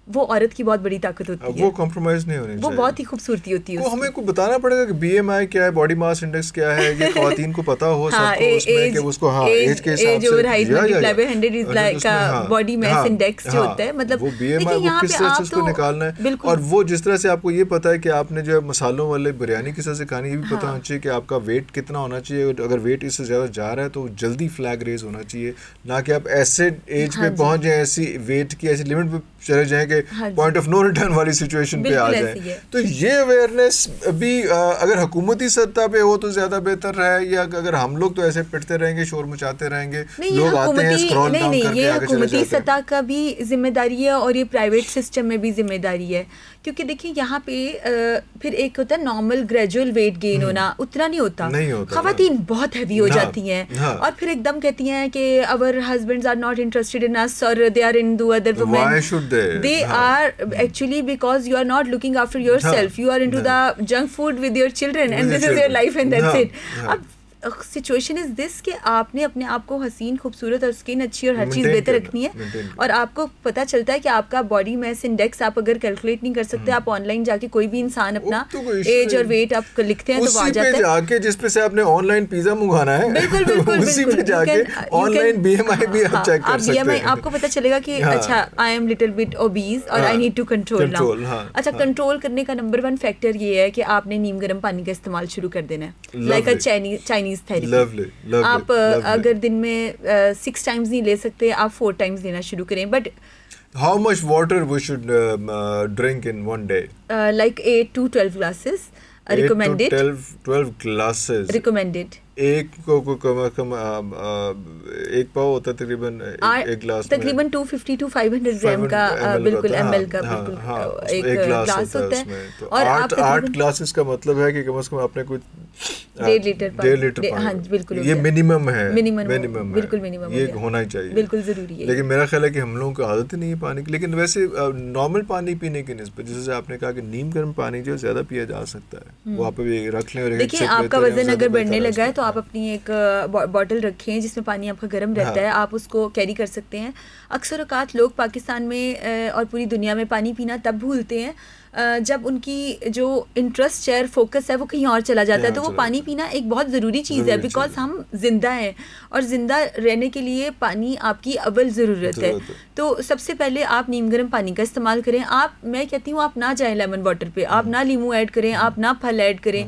वो औरत की बहुत बड़ी ताकत होती है। वो कॉम्प्रोमाइज नहीं होनी वो बहुत ही खूबसूरती होती है हमें को बताना पड़ेगा कि बीएमआई क्या है बॉडी मास इंडेक्स क्या है ये [LAUGHS] खातन को पता हो हाँ, सबको उसमें कि उसको हाँ एज के हिसाब से। जो height multiply by 100 is like का बॉडी मास इंडेक्स जो होता है मतलब वो बीएमआई वो किस तरह से उसको तो निकालना है? और वो जिस तरह से आपको ये पता है कि आपने जो मसालों वाले बिरयानी किस तरह से खानी ये भी पता हाँ। होना चाहिए कि आपका वेट कितना होना चाहिए अगर वेट इससे ज़्यादा जा रहा है तो जल्दी फ्लैग रेज होना चाहिए ना कि आप ऐसे एज पे हाँ पहुँच जाए ऐसी वेट की ऐसी लिमिट पे चले जाए कि पॉइंट ऑफ़ नो रिटर्न वाली सिचुएशन पे आ जाए। तो ये अवेयरनेस अभी अगर हुकूमती सत्ता पे हो तो ज़्यादा बेहतर है या अगर हम लोग तो ऐसे पिटते रहेंगे शोर मचाते रहेंगे लोग आते हैं स्क्रॉल डाउन करके ये हुकूमती सत्ता का भी ज़िम्मेदारी है और ये प्राइवेट सिस्टम में भी ज़िम्मेदारी है। क्योंकि देखिए यहाँ पे फिर एक होता है नॉर्मल ग्रेजुअल वेट गेन होना उतना नहीं होता। नहीं होता खातन बहुत हैवी हो जाती हैं। हाँ। और फिर एकदम कहती हैं कि our husbands are not interested in us और they are into other women they are actually because you are not looking after your self you are into the junk food with your children and this is your life and that's it अब situation is this कि आपने अपने आप को हसीन खूबसूरत और skin अच्छी और हर चीज़ बेहतर रखनी है। और आपको पता चलता है कि आपका बॉडी मैस इंडेक्स आप अगर कैलकुलेट नहीं कर सकते आप ऑनलाइन जाके कोई भी इंसान अपना एज और वेट आप लिखते हैं तो आ जाता है। जाके जिस पे से आपने ऑनलाइन पिज्जा मंगाना है बिल्कुल बिल्कुल उसी पे जाके ऑनलाइन बीएमआई भी आप चेक हाँ, कर सकते हैं। आपको पता चलेगा कि हाँ। अच्छा I am little bit obese और I need to control now अच्छा कंट्रोल हाँ। करने का नंबर वन फैक्टर ये है कि आपने नीम गर्म पानी का इस्तेमाल शुरू कर देना है। Like a Chinese Chinese therapy lovely, lovely, आप lovely. अगर दिन में सिक्स टाइम्स नहीं ले सकते आप फोर टाइम्स लेना शुरू करें but how much water we should um, uh, drink in one day uh, like 8 to 12 glasses uh, recommended 12 12 glasses recommended एक को को कम कम एक पाव होता तकरीबन एक ग्लास तकरीबन 250 टू 500 ग्राम का बिल्कुल एमएल का हाँ, बिल्कुल हाँ, एक ग्लास होता है तो और आठ आठ ग्लासेस का मतलब है कि कम से कम आपने कुछ डेढ़ लीटर डेढ़ लीटर हाँ बिल्कुल ये मिनिमम है। मिनिमम मिनिमम बिल्कुल मिनिमम ये होना ही चाहिए। बिल्कुल ज़रूरी है लेकिन मेरा ख्याल है कि हम लोगों को आदत ही नहीं है पानी की। लेकिन वैसे नॉर्मल पानी पीने की नस्बत जैसे आपने कहा कि नीम गर्म पानी जो ज़्यादा पिया जा सकता है। वो हम्म। आप रख लें और देखिए आपका वज़न अगर बढ़ने लगा है तो आप अपनी एक बॉटल रखें जिसमें पानी आपका गर्म रहता हाँ। है आप उसको कैरी कर सकते हैं। अक्सर अवकात लोग पाकिस्तान में और पूरी दुनिया में पानी पीना तब भूलते हैं जब उनकी जो इंटरेस्ट शेयर फोकस है वो कहीं और चला जाता है। तो वो पानी पीना एक बहुत ज़रूरी चीज़ है बिकॉज़ हम ज़िंदा हैं और ज़िंदा रहने के लिए पानी आपकी अव्वल ज़रूरत है। तो सबसे पहले आप नीम गर्म पानी का इस्तेमाल करें। आप मैं कहती हूँ आप ना जाएँ लेमन वाटर पे आप ना लीमू ऐड करें आप ना फल ऐड करें।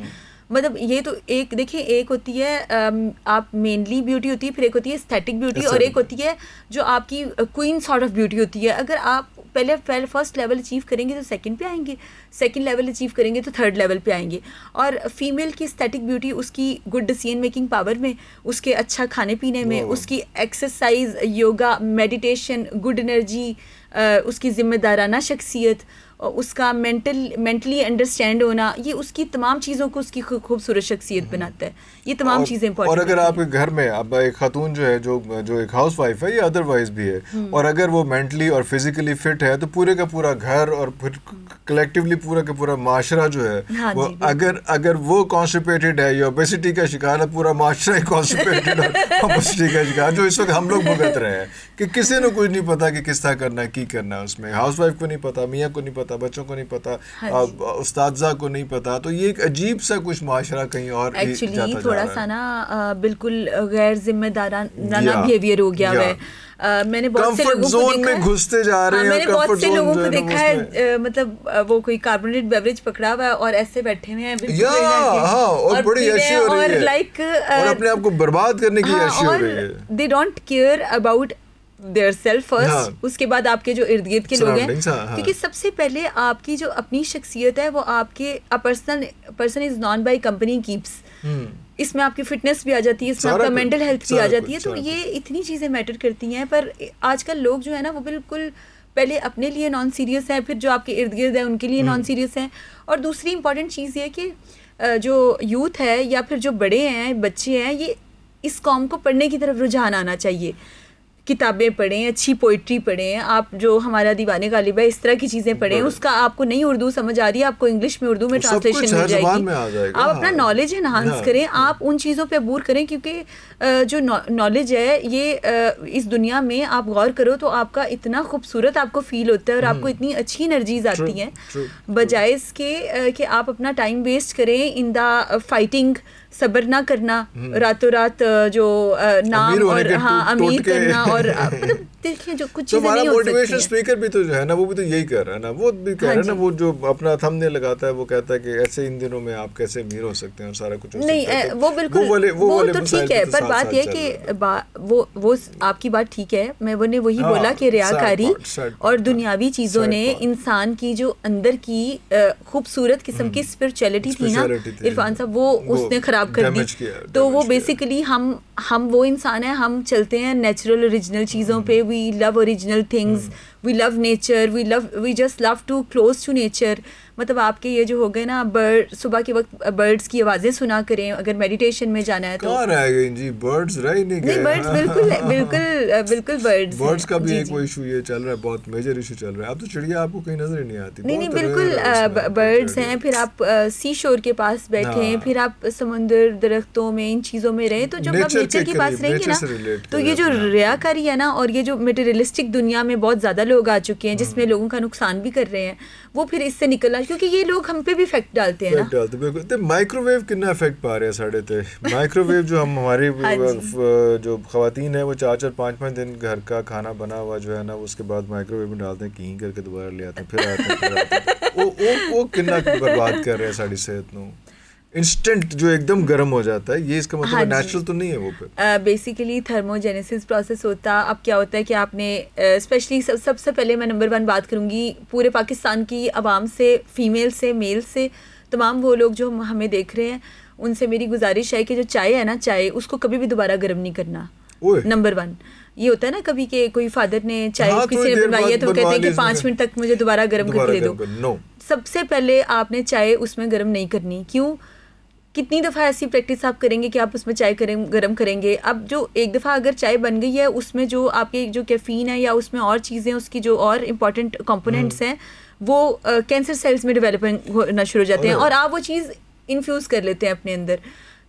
मतलब ये तो एक देखिए एक होती है आप मेनली ब्यूटी होती है फिर एक होती है स्थेटिक ब्यूटी और एक होती है जो आपकी क्वीन सॉर्ट ऑफ़ ब्यूटी होती है। अगर आप पहले पहले फ़र्स्ट लेवल अचीव करेंगे तो सेकंड पे आएँगे सेकंड लेवल अचीव करेंगे तो थर्ड लेवल पे आएँगे। और फीमेल की स्थेटिक ब्यूटी उसकी गुड डिसीज़न मेकिंग पावर में उसके अच्छा खाने पीने में उसकी exercise yoga meditation good energy उसकी जिम्मेदाराना शख्सियत उसका मेंटल मेंटली अंडरस्टैंड होना ये उसकी तमाम चीज़ों को उसकी खूबसूरत शख्सियत हम्म। बनाता है। ये तमाम चीज़ें इंपॉर्टेंट और अगर आपके घर में अब एक खातून जो है जो जो एक हाउस वाइफ है या अदरवाइज़ भी है। हम्म। और अगर वो मेंटली और फिजिकली फिट है तो पूरे का पूरा घर और फिर कलेक्टिवली पूरा का पूरा माशरा जो है हाँ वो अगर अगर वो कॉन्स्टिपेटेड है या ओबेसिटी का शिकार है पूरा माशरा ही कॉन्स्टिपेटेड ओबेसिटी [LAUGHS] का शिकार जो इस वक्त हम लोग भुगत रहे हैं। कि किसी ने कुछ नहीं पता कि किस तरह करना है की करना है उसमें। हाउस वाइफ को नहीं पता मियाँ को नहीं पता बच्चों को नहीं पता हाँ उस्ताजा को नहीं पता तो ये एक अजीब सा कुछ माशरा कहीं और एक्चुअली थोड़ा सा ना बिल्कुल गैर जिम्मेदाराना बिहेवियर हो गया है Uh, मैंने बहुत से लोगों को देखा में घुसते जा रहे हैं मैंने बहुत से लोगों को देखा है मतलब वो कोई कार्बोनेट बेवरेज पकड़ा हुआ है और ऐसे बैठे हुए हैं या हाँ और बड़ी ऐसी हो रही है। लाइक और अपने आप को बर्बाद करने की ऐसी हो रही है। They don't care about their self first उसके बाद आपके जो इर्द गिर्द के लोग हैं। हाँ, क्योंकि सबसे पहले आपकी जो अपनी शख्सियत है वो आपके a person person is known by company keeps इसमें आपकी फिटनेस भी आ जाती है इसमें आपका मेंटल हेल्थ भी आ जाती है। तो ये इतनी चीज़ें मैटर करती हैं पर आजकल लोग जो है ना वो बिल्कुल पहले अपने लिए नॉन सीरियस हैं फिर जो आपके इर्द गिर्द है उनके लिए नॉन सीरियस हैं। और दूसरी इंपॉर्टेंट चीज़ ये कि जो यूथ है या फिर जो बड़े हैं बच्चे हैं ये इस कॉम को पढ़ने की तरफ़ रुझान आना चाहिए। किताबें पढ़ें अच्छी पोइट्री पढ़ें आप जो हमारा दीवाने गालिब है इस तरह की चीज़ें पढ़ें उसका आपको नहीं उर्दू समझ आ रही है आपको इंग्लिश में उर्दू में ट्रांसलेशन मिल जाएगी आप अपना नॉलेज। इन्हांस हाँ। करें आप उन चीज़ों पे अबूर करें क्योंकि जो नॉलेज है ये इस दुनिया में आप गौर करो तो आपका इतना खूबसूरत आपको फील होता है और आपको हम्म। इतनी अच्छी एनर्जीज आती हैं बजाय इसके कि आप अपना टाइम वेस्ट करें इन द फाइटिंग सब्र ना करना हम्म। रातों रात जो नाम और हाँ अमीर करना और [LAUGHS] मतलब देखिए जो कुछ तो हमारा मोटिवेशन स्पीकर भी तो जो है ना वो भी तो यही कर रहा है ना वो भी कह हाँ रहा है ना वो जो अपना थंबनेल लगाता है वो कहता है कि ऐसे इन दिनों में आप कैसे अमीर हो सकते हैं और सारा कुछ नहीं तो वो बिल्कुल वो वाले वो, वो तो ठीक है पर बात ये कि वो वो आपकी बात ठीक है मैं वो ने वही हाँ, बोला कि रियाकारी और दुनियावी चीज़ों ने इंसान की जो अंदर की खूबसूरत किस्म की स्पिरिचुअलिटी हम्म। थी ना इरफान साहब वो उसने खराब कर दी। तो वो बेसिकली हम हम वो इंसान है हम चलते हैं नेचुरल ओरिजिनल चीज़ों पे we love original things. Mm. we love nature. We love we just love to close to nature. मतलब आपके ये जो हो गए ना बर्ड सुबह के वक्त बर्ड्स की आवाज़ें सुना करें अगर मेडिटेशन में जाना है तो। जी? बर्ड्स रह ही नहीं गए। बर्ड्स बिल्कुल बिल्कुल बिल्कुल बर्ड्स बर्ड्स का भी एक इशू ये चल रहा है बहुत मेजर इशू चल रहा है। अब तो चिड़िया आपको कहीं नज़र ही नहीं आती नहीं नहीं बिल्कुल बर्ड्स हैं फिर आप सी शोर के पास बैठे हैं हाँ। फिर आप समुद्र दरख्तों में इन चीज़ों में रहे तो जब आप नेचर के पास रहेंगे ना तो ये जो रियाकारी है ना और ये जो मेटेरियलिस्टिक दुनिया में बहुत ज़्यादा लोग आ चुके हैं जिसमें हाँ। लोगों का नुकसान भी कर रहे हैं वो फिर इससे निकलना क्योंकि ये लोग हम पे भी इफ़ेक्ट डालते हैं ना। डालते बिल्कुल। तो माइक्रोवेव कितना इफ़ेक्ट पा रहे हैं साढ़े ते? माइक्रोवेव जो हम हमारी [LAUGHS] हाँ जो। खातन है वो चार चार पाँच पाँच दिन घर का खाना बना हुआ जो है ना उसके बाद माइक्रोवेव में डालते हैं कहीं करके दोबारा ले आते हैं फिर आते हैं [LAUGHS] वो वो वो कितना बर्बाद कर रहे हैं साड़ी सेहत नू? इंस्टेंट जो एकदम गर्म हो जाता है ये इसका मतलब हाँ नेचुरल तो नहीं है वो पे बेसिकली थर्मोजेनेसिस प्रोसेस होता अब क्या होता है कि आपने स्पेशली सब सबसे पहले मैं नंबर वन बात करूँगी पूरे पाकिस्तान की आवाम से फीमेल से मेल से तमाम वो लोग जो हमें देख रहे हैं उनसे मेरी गुजारिश है कि जो चाय है ना चाय उसको कभी भी दोबारा गर्म नहीं करना। नंबर वन ये होता है ना कभी के कोई फादर ने चाय हाँ, किसी ने बनवाई है तो कहते हैं कि पाँच मिनट तक मुझे दोबारा गर्म करके दे दो। सबसे पहले आपने चाय उसमें गर्म नहीं करनी। क्यों? कितनी दफ़ा ऐसी प्रैक्टिस आप करेंगे कि आप उसमें चाय करें गर्म करेंगे? अब जो एक दफ़ा अगर चाय बन गई है उसमें जो आपके जो कैफ़ीन है या उसमें और चीज़ें उसकी जो और इंपॉर्टेंट कंपोनेंट्स हम्म। हैं वो कैंसर सेल्स में डेवलपिंग होना शुरू हो जाते हैं और आप वो चीज़ इन्फ्यूज़ कर लेते हैं अपने अंदर।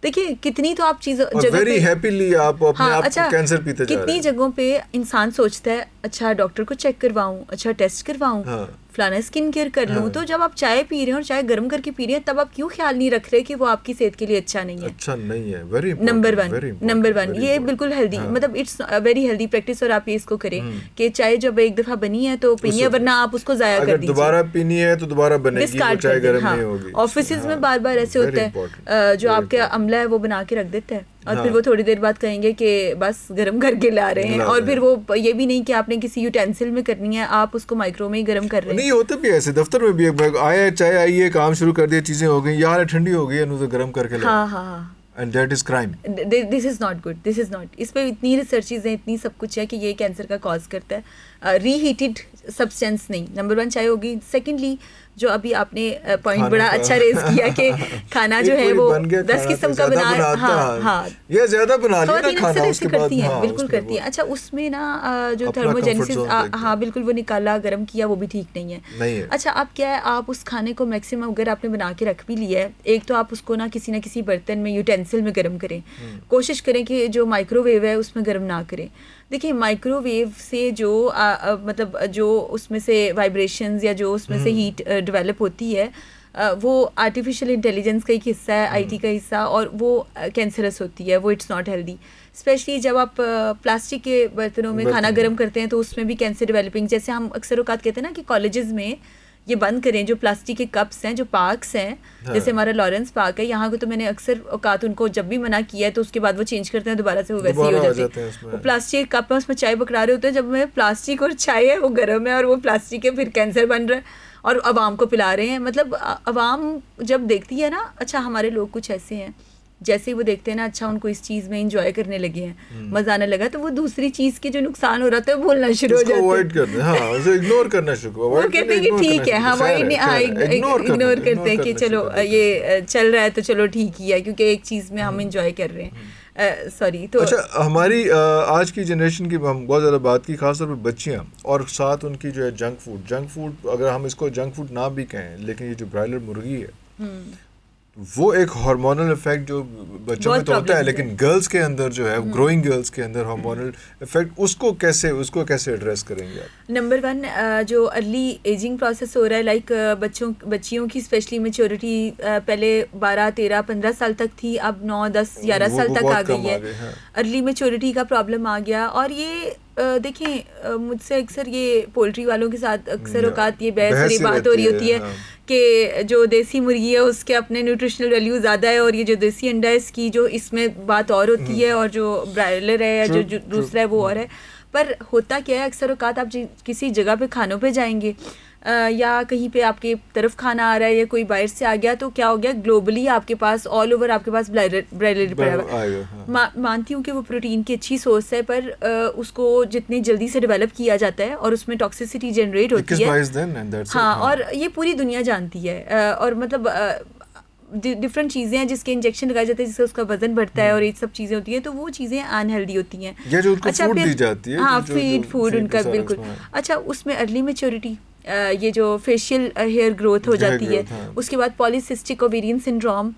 देखिए कितनी तो आप चीज़ पे हैप्पीली आप अपने हाँ, आप अच्छा, कैंसर पीते कितनी जगहों पे इंसान सोचता है अच्छा डॉक्टर को चेक करवाऊं अच्छा टेस्ट करवाऊं? हाँ, फलाना स्किन केयर कर लूँ हाँ। तो जब आप चाय पी रहे हैं और चाय गर्म करके पी रहे हैं तब आप क्यों ख्याल नहीं रख रहे कि वो आपकी सेहत के लिए अच्छा नहीं है अच्छा नहीं है very number one number one ये बिल्कुल हेल्दी हाँ। मतलब इट्स वेरी हेल्दी प्रैक्टिस और आप ये इसको करें हम्म। कि चाय जब एक दफ़ा बनी है तो पीनी है वरना आप उसको जाया कर दीजिए दोबारा पीनी है तो दोबारा बनेगी चाय गर्म नहीं होगी ऑफ़िस में हाँ। बार बार ऐसे होता है जो आपका अमला है वो बना के रख देता है और हाँ। फिर वो थोड़ी देर बाद कहेंगे कि बस गर्म करके ला रहे हैं। और फिर वो ये भी नहीं कि आपने किसी यूटेंसिल में करनी है आप उसको माइक्रो में ही गर्म कर रहे हैं। नहीं होता भी ऐसे दफ्तर में भी आया चाय आई है काम शुरू कर दिया चीज़ें हो गई यार ठंडी हो गई तो गर्म करके हाँ हाँ हाँ। And that is crime this is not good this is not इस पे इतनी रिसर्चेज हैं इतनी सब कुछ है कि ये कैंसर का कॉज करता है। रीहीटेड सब्सटेंस नहीं। नंबर वन चाय होगी सेकेंडली जो अभी आपने पॉइंट बड़ा अच्छा रेज किया कि [LAUGHS] खाना जो है वो दस किस्म का बना हाँ हाँ। ये ज़्यादा बना खाना उसके बाद करती है बिल्कुल करती है। अच्छा उसमें ना जो थर्मोजेनेसिस हाँ। बिल्कुल वो निकाला गर्म किया वो भी ठीक नहीं है। अच्छा आप क्या है आप उस खाने को मैक्सिमम अगर आपने बना के रख भी लिया है एक तो आप उसको ना किसी ना किसी बर्तन में यूटेंसिल में गर्म करें। हम्म। कोशिश करें कि जो माइक्रोवेव है उसमें गर्म ना करें। देखिए माइक्रोवेव से जो आ, आ, मतलब जो उसमें से वाइब्रेशंस या जो उसमें से हीट हम्म। डेवलप होती है आ, वो आर्टिफिशियल इंटेलिजेंस का एक हिस्सा है आईटी हम्म। का हिस्सा और वो कैंसरस होती है वो इट्स नॉट हेल्दी स्पेशली जब आप प्लास्टिक के बर्तनों में खाना गर्म करते हैं तो उसमें भी कैंसर डेवलपिंग जैसे हम अक्सर अवकात कहते हैं ना कि कॉलेजेस में ये बंद करें जो प्लास्टिक के कप्स हैं जो पार्क्स हैं हाँ। जैसे हमारा लॉरेंस पार्क है यहाँ को तो मैंने अक्सर औकात उनको जब भी मना किया है तो उसके बाद वो चेंज करते हैं दोबारा से वो वैसे ही हो जाते हैं। वो प्लास्टिक के कप में उसमें चाय पकड़ा रहे होते हैं जब मैं प्लास्टिक और चाय है वो गर्म है और वो प्लास्टिक है फिर कैंसर बन रहा है और अवाम को पिला रहे हैं। मतलब अवाम जब देखती है ना अच्छा हमारे लोग कुछ ऐसे हैं। जैसे ही वो देखते हैं ना अच्छा उनको इस चीज़ में इंजॉय करने लगे हैं। हम्म। मज़ा आने लगा तो वो दूसरी चीज़ के जो नुकसान हो रहा था वो भूलना शुरू हो जाते अवॉइड करते हैं हाँ उसे इग्नोर करना शुरू [LAUGHS] वो कहते हैं कि ठीक है हाँ अवॉइड नहीं हाँ इग्नोर करते हैं कि चलो ये चल रहा है तो चलो ठीक ही है क्योंकि एक चीज़ में हम इंजॉय हम्म। कर रहे हैं। Sorry hmm. तो अच्छा हमारी आज की जनरेशन की हम बहुत ज़्यादा बात की खासतौर पर बच्चियाँ और साथ उनकी जो है जंक फ़ूड जंक फ़ूड अगर हम इसको जंक फ़ूड ना भी कहें लेकिन ये जो ब्रायलर मुर्गी है वो एक हार्मोनल इफ़ेक्ट जो बच्चों में तो होता है लेकिन गर्ल्स के अंदर जो है ग्रोइंग हम्म। गर्ल्स के अंदर हार्मोनल इफ़ेक्ट उसको कैसे उसको कैसे एड्रेस करेंगे आप नंबर वन जो अर्ली एजिंग प्रोसेस हो रहा है लाइक बच्चों बच्चियों की स्पेशली मेच्योरिटी पहले बारह तेरह पंद्रह साल तक थी अब नौ दस ग्यारह साल तक आ गई है अर्ली हाँ। मेच्योरिटी का प्रॉब्लम आ गया और ये देखें मुझसे अक्सर ये पोल्ट्री वालों के साथ अक्सर औकात ये बहस बात हो रही होती है हाँ। कि जो देसी मुर्गी है उसके अपने न्यूट्रिशनल वैल्यू ज़्यादा है और ये जो देसी अंडा है इसकी जो इसमें बात और होती हम्म। है और जो ब्रायलर है या जो, दूसरा है वो और है पर होता क्या है अक्सर औकात आप किसी जगह पे खानों पे जाएँगे या कहीं पे आपके तरफ़ खाना आ रहा है या कोई बाहर से आ गया तो क्या हो गया? ग्लोबली आपके पास ऑल ओवर आपके पास ब्रायलर पड़ा हुआ। हाँ। मानती हूँ कि वो प्रोटीन की अच्छी सोर्स है पर उसको जितनी जल्दी से डेवलप किया जाता है और उसमें टॉक्सिसिटी जनरेट होती है। हाँ और ये पूरी दुनिया जानती है और मतलब डिफरेंट चीज़ें हैं जिसके इंजेक्शन लगाए जाते हैं जिससे उसका वज़न बढ़ता है हम्म। और ये सब चीज़ें होती हैं तो वो चीज़ें अनहेल्दी होती हैं। अच्छा फिर हाँ फ़ीड फ़ूड उनका बिल्कुल। अच्छा उसमें अर्ली मेच्योरिटी ये जो फेशियल हेयर ग्रोथ हो जाती है हाँ। उसके बाद पॉलीसिस्टिक ओवेरियन सिंड्रोम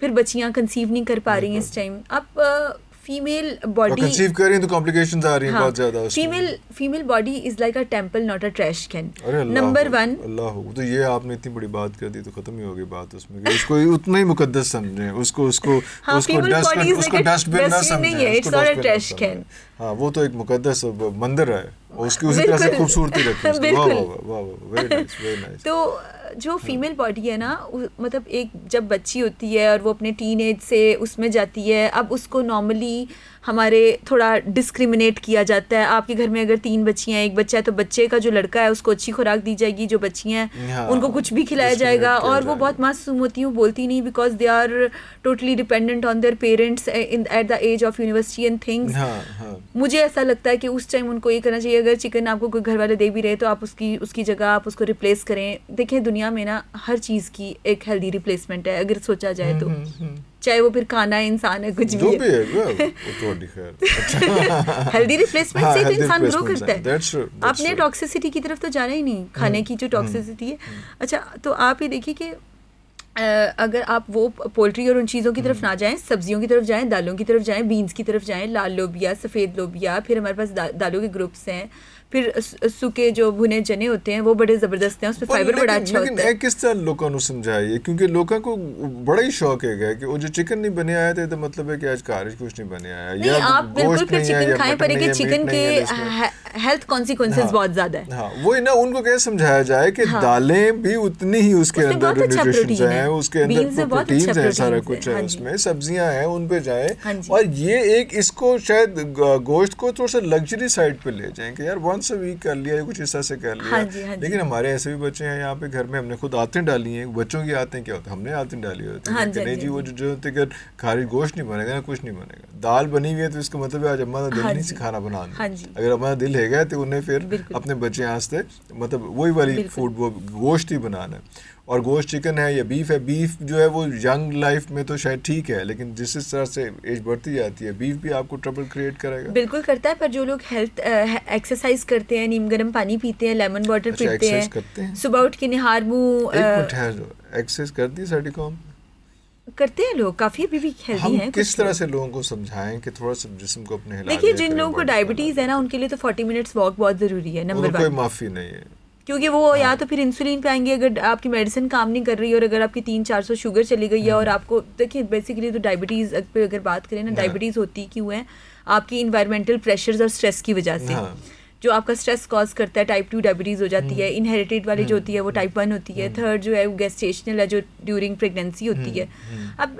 फिर बच्चियाँ कंसीव नहीं कर पा रही हैं इस टाइम अब फीमेल बॉडी कंसीव कर रही तो कॉम्प्लिकेशंस आ रही हैं हाँ, बहुत ज़्यादा female female body is like a temple not a trash can number one Allah तो ये आपने इतनी बड़ी बात कर दी तो खत्म ही हो गई बात उसमें कि उसको उतना ही मुकद्दस समझें उसको उसको हाँ, उसको डस्ट उसको डस्टबिन ना समझें है it's not a trash can हाँ वो तो एक मुकद्दस मंदिर है उसकी उसी तरह से खूबसूरती रखी है वाह वाह वाह वेरी नाइस वेरी नाइस तो जो फीमेल बॉडी है ना मतलब एक जब बच्ची होती है और वो अपने टीन से उसमें जाती है अब उसको नॉर्मली हमारे थोड़ा डिस्क्रिमिनेट किया जाता है। आपके घर में अगर तीन बच्चियाँ एक बच्चा है तो बच्चे का जो लड़का है उसको अच्छी खुराक दी जाएगी जो बच्चियाँ हैं हाँ, उनको कुछ भी खिलाया जाएगा और वो बहुत मासूम होती हैं बोलती नहीं because they are totally dependent on their parents in at the age of university and things मुझे ऐसा लगता है कि उस टाइम उनको ये करना चाहिए अगर चिकन आपको कोई घर वाले दे भी रहे तो आप उसकी उसकी जगह आप उसको रिप्लेस करें। देखें दुनिया में ना हर चीज़ की एक हेल्दी रिप्लेसमेंट है अगर सोचा जाए तो। हम्म, हम्म, हम्म। चाहे वो फिर खाना है इंसान है कुछ भी, है। हेल्दी रिप्लेसमेंट [LAUGHS] से तो इंसान ग्रो करता है। आपने टॉक्सिसिटी की तरफ़ तो जाना ही नहीं। खाने हम्म, की जो टॉक्सिसिटी हम्म, है। हम्म। अच्छा तो आप ये देखिए कि अगर आप वो पोल्ट्री और उन चीज़ों की तरफ़ ना जाएँ सब्जियों की तरफ़ जाएँ दालों की तरफ़ जाएँ बीन्स की तरफ़ जाएँ लाल लोबिया सफ़ेद लोबिया फिर हमारे पास दा, दालों के ग्रुप्स हैं। फिर सूखे जो भुने चने होते हैं वो बड़े ज़बरदस्त हैं उसमें फाइबर बड़ा अच्छा होता है। किस तरह लोगों को समझाइए? क्योंकि लोगों को बड़ा ही शौक है कि वो जो चिकन नहीं बने आया था तो मतलब है कि आज कार कुछ नहीं बने आया नहीं आप बिल्कुल फिर चिकन खाएँ पर चिकन के हेल्थ कॉन्सिक्वेंसेज हाँ, बहुत ज़्यादा है। हाँ वही ना उनको कैसे समझाया जाए कि हाँ, दालें भी उतनी ही उसके अंदर बहुत अच्छा न्यूट्रिशन है। उसके अंदर प्रोटीन अच्छा है सारा कुछ है, उसमें सब्ज़ियाँ हैं उन पे जाए। और ये एक इसको शायद गोश्त को थोड़ा सा लग्जरी साइड पे ले जाएँ कि यार अ वीक कर लिया या कुछ इस तरह से कर लिया। हाँ जी, हाँ जी। लेकिन हमारे ऐसे भी बच्चे हैं यहाँ पे घर में हमने खुद आते डाली हैं बच्चों की आते क्या होता है? हमने आते डाली होती है। हाँ जी, हाँ नहीं जी, जी वो जो। जो अगर खारी गोश्त नहीं बनेगा ना कुछ नहीं बनेगा। दाल बनी हुई है तो इसका मतलब आज अम्मा का दिल हाँ नहीं सिखाना बनाना खाना बना हाँ अगर अम्मा का दिल है तो उन्हें फिर अपने बच्चे आस्ते मतलब वही वाली फ़ूड वो गोश्त ही बनाना है। और गोश्त चिकन है या बीफ है बीफ जो है वो यंग लाइफ में तो शायद ठीक है लेकिन जिस जिस तरह से एज बढ़ती जाती है बीफ भी आपको ट्रबल क्रिएट करेगा। बिल्कुल करता है पर जो लोग हेल्थ एक्सरसाइज करते हैं नीम गर्म पानी पीते हैं लेमन वाटर अच्छा, पीते करते हैं। हैं? सुबह उठ के निहार मुँह एक्सरसाइज करती है साडी कॉम? करते हैं लोग काफ़ी अभी भी हेल्दी हम हैं किस तरह से लोगों को समझाएँ कि थोड़ा सा जिस्म को अपने देखिए जिन लोगों को डायबिटीज़ है ना उनके लिए तो फोर्टी मिनट्स वॉक बहुत ज़रूरी है नंबर कोई माफ़ी नहीं है। क्योंकि वो या तो फिर इंसुलिन पे आएँगे अगर आपकी मेडिसिन काम नहीं कर रही है और अगर आपकी तीन चार सौ शुगर चली गई है और आपको देखिए बेसिकली तो डायबिटीज़ पे अगर बात करें ना हाँ। डायबिटीज़ होती क्यों है? आपकी इन्वायरमेंटल प्रेशर्स और स्ट्रेस की वजह से। हाँ। जो आपका स्ट्रेस कॉज करता है टाइप टू डायबिटीज़ हो जाती है इनहेरिटेड वाली जो होती है वो टाइप वन होती है थर्ड जो है वो गेस्टेशनल है जो ड्यूरिंग प्रेगनेंसी होती है। अब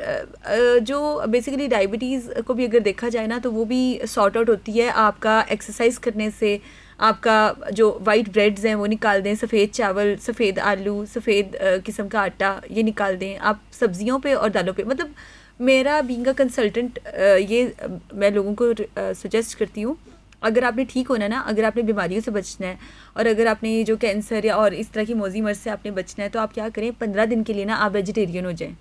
जो बेसिकली डायबिटीज़ को भी अगर देखा जाए ना तो वो भी सॉर्ट आउट होती है आपका एक्सरसाइज करने से आपका जो वाइट ब्रेड्स हैं वो निकाल दें सफ़ेद चावल सफ़ेद आलू सफ़ेद किस्म का आटा ये निकाल दें आप सब्जियों पे और दालों पे मतलब मेरा बींग अ कंसल्टेंट ये मैं लोगों को सजेस्ट करती हूँ अगर आपने ठीक होना है ना अगर आपने बीमारियों से बचना है और अगर आपने ये जो कैंसर या और इस तरह की मोजी मर्ज से आपने बचना है तो आप क्या करें पंद्रह दिन के लिए ना आप वेजिटेरियन हो जाएँ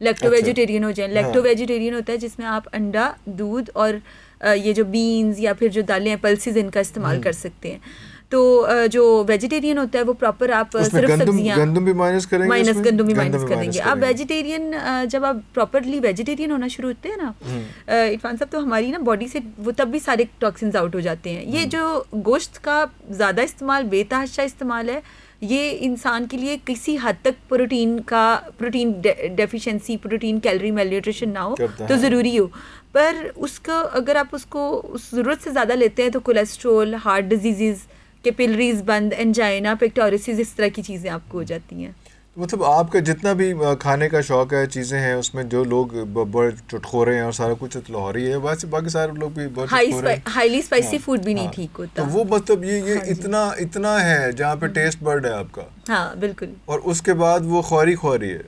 लेक्टो। वेजिटेरियन हो जाएँ लेक्टो। वेजिटेरियन होता है जिसमें आप अंडा दूध और ये जो बीन्स या फिर जो दालें हैं पल्सेस इनका इस्तेमाल कर सकते हैं। तो जो वेजिटेरियन होता है वो प्रॉपर आप सिर्फ़ सब्ज़ियाँ गंदम भी माइनस करेंगे माइनस गंदम भी माइनस भी कर देंगे minus आप वेजिटेरियन जब आप प्रॉपरली वेजिटेरियन होना शुरू होते हैं ना हम्म। इरफान साहब तो हमारी ना बॉडी से वो तब भी सारे टॉक्सिन्स आउट हो जाते हैं। हम्म। ये जो गोश्त का ज़्यादा इस्तेमाल बेतहाशा इस्तेमाल है ये इंसान के लिए किसी हद तक प्रोटीन का protein deficiency protein calorie malnutrition ना हो तो ज़रूरी हो। पर उसका अगर आप उसको उस ज़रूरत से ज़्यादा लेते हैं तो कोलेस्ट्रोल हार्ट डिज़ीज़ कैपिलरीज बंद एंजाइना पेक्टोरिसिस इस तरह की चीज़ें आपको हो जाती हैं। मतलब आपका जितना भी खाने का शौक है चीज़ें हैं उसमें जो लोग बड़े चुटखोरे हैं और सारा कुछ लाहौरी है वैसे बाकी सारे लोग भी बहुत हैं। हाईली स्पाइसी हाँ, फ़ूड भी नहीं हाँ। ठीक होता। तो वो मतलब ये ये हाँ इतना इतना है जहाँ पे टेस्ट बर्ड है आपका। हाँ बिल्कुल। और उसके बाद वो ख्वारी ख्वारी है।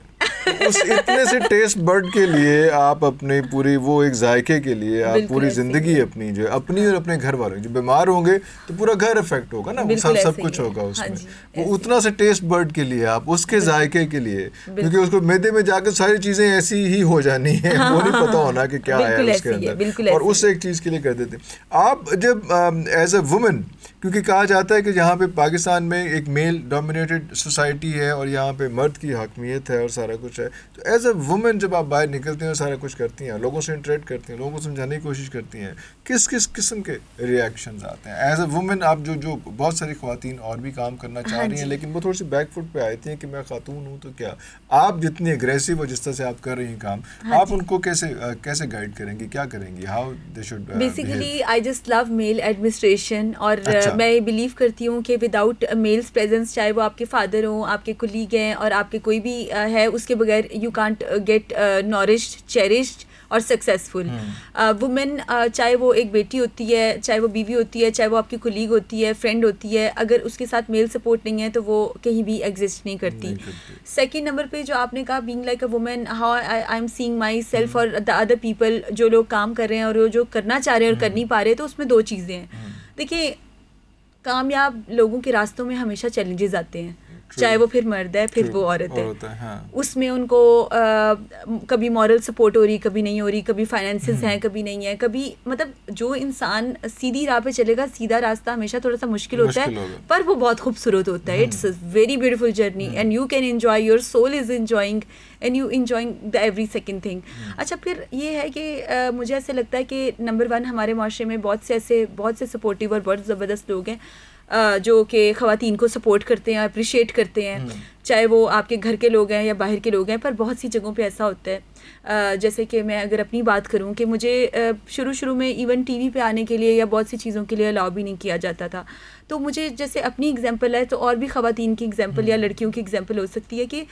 उस इतने से टेस्ट बर्ड के लिए आप अपनी पूरी वो एक जायके के लिए आप पूरी ज़िंदगी अपनी जो है अपनी और अपने घर वालों जो बीमार होंगे तो पूरा घर इफ़ेक्ट होगा ना सब सब कुछ होगा हाँ। उसमें। जी, वो उतना से टेस्ट बर्ड के लिए आप उसके जायके के लिए क्योंकि उसको मैदे में जाकर सारी चीज़ें ऐसी ही हो जानी है वो नहीं पता होना कि क्या है उसके ही है, अंदर। और उस एक चीज़ के लिए कर देते आप जब एज अ वुमेन क्योंकि कहा जाता है कि यहाँ पे पाकिस्तान में एक मेल डोमिनेटेड सोसाइटी है और यहाँ पे मर्द की हकमियत है और सारा कुछ है। तो एज अ वुमेन जब आप बाहर निकलती हैं और सारा कुछ करती हैं लोगों से इंटरेक्ट करती हैं लोगों को समझाने की कोशिश करती हैं किस किस किस्म के रिएक्शन आते हैं? एज अ वुमेन आप जो जो बहुत सारी खातन और भी काम करना चाह हाँ रही हैं लेकिन वो थोड़ी सी बैक फुट पे आती हैं कि मैं खातून हूँ तो क्या? आप जितनी अग्रेसिव हो जिस तरह से आप कर रही हैं काम हाँ आप उनको कैसे कैसे गाइड करेंगी? क्या करेंगी? How they should basically I just love male administration और uh, अच्छा। मैं बिलीव करती हूँ कि विदाउट मेल्स प्रेजेंस चाहे वो आपके फादर हों आपके कुलीग हैं और आपके कोई भी है उसके बगैर you can't get nourished cherished और सक्सेसफुल वुमेन चाहे वो एक बेटी होती है चाहे वो बीवी होती है चाहे वो आपकी कुलीग होती है फ्रेंड होती है अगर उसके साथ मेल सपोर्ट नहीं है तो वो कहीं भी एग्जिस्ट नहीं करती. सेकेंड नंबर पे जो आपने कहा being like a women how I am seeing my self और द अदर पीपल जो लोग काम कर रहे हैं और वो जो करना चाह रहे हैं और कर नहीं पा रहे तो उसमें दो चीज़ें हैं। देखिए कामयाब लोगों के रास्तों में हमेशा चैलेंजेस आते हैं. चाहे वो फिर मर्द है फिर वो औरत है। हाँ। उसमें उनको कभी मॉरल सपोर्ट हो रही कभी नहीं हो रही कभी फाइनेंसेस हैं कभी नहीं है कभी मतलब जो इंसान सीधी राह पे चलेगा सीधा रास्ता हमेशा थोड़ा सा मुश्किल होता है पर वो बहुत खूबसूरत होता है। It's very beautiful journey and you can enjoy your soul is enjoying and you enjoying the every second thing अच्छा फिर ये है कि मुझे ऐसे लगता है कि नंबर वन हमारे माशरे में बहुत से ऐसे बहुत से सपोर्टिव और बहुत ज़बरदस्त लोग हैं। जो कि ख़वातीन को सपोर्ट करते हैं अप्रिशिएट करते हैं। चाहे वो आपके घर के लोग हैं या बाहर के लोग हैं पर बहुत सी जगहों पे ऐसा होता है। जैसे कि मैं अगर अपनी बात करूँ कि मुझे शुरू शुरू में इवन टीवी पे आने के लिए या बहुत सी चीज़ों के लिए अलाउ भी नहीं किया जाता था। तो मुझे जैसे अपनी एग्जांपल है तो और भी ख़वातीन की एग्जांपल या हम्म। लड़कियों की एग्जांपल हो सकती है कि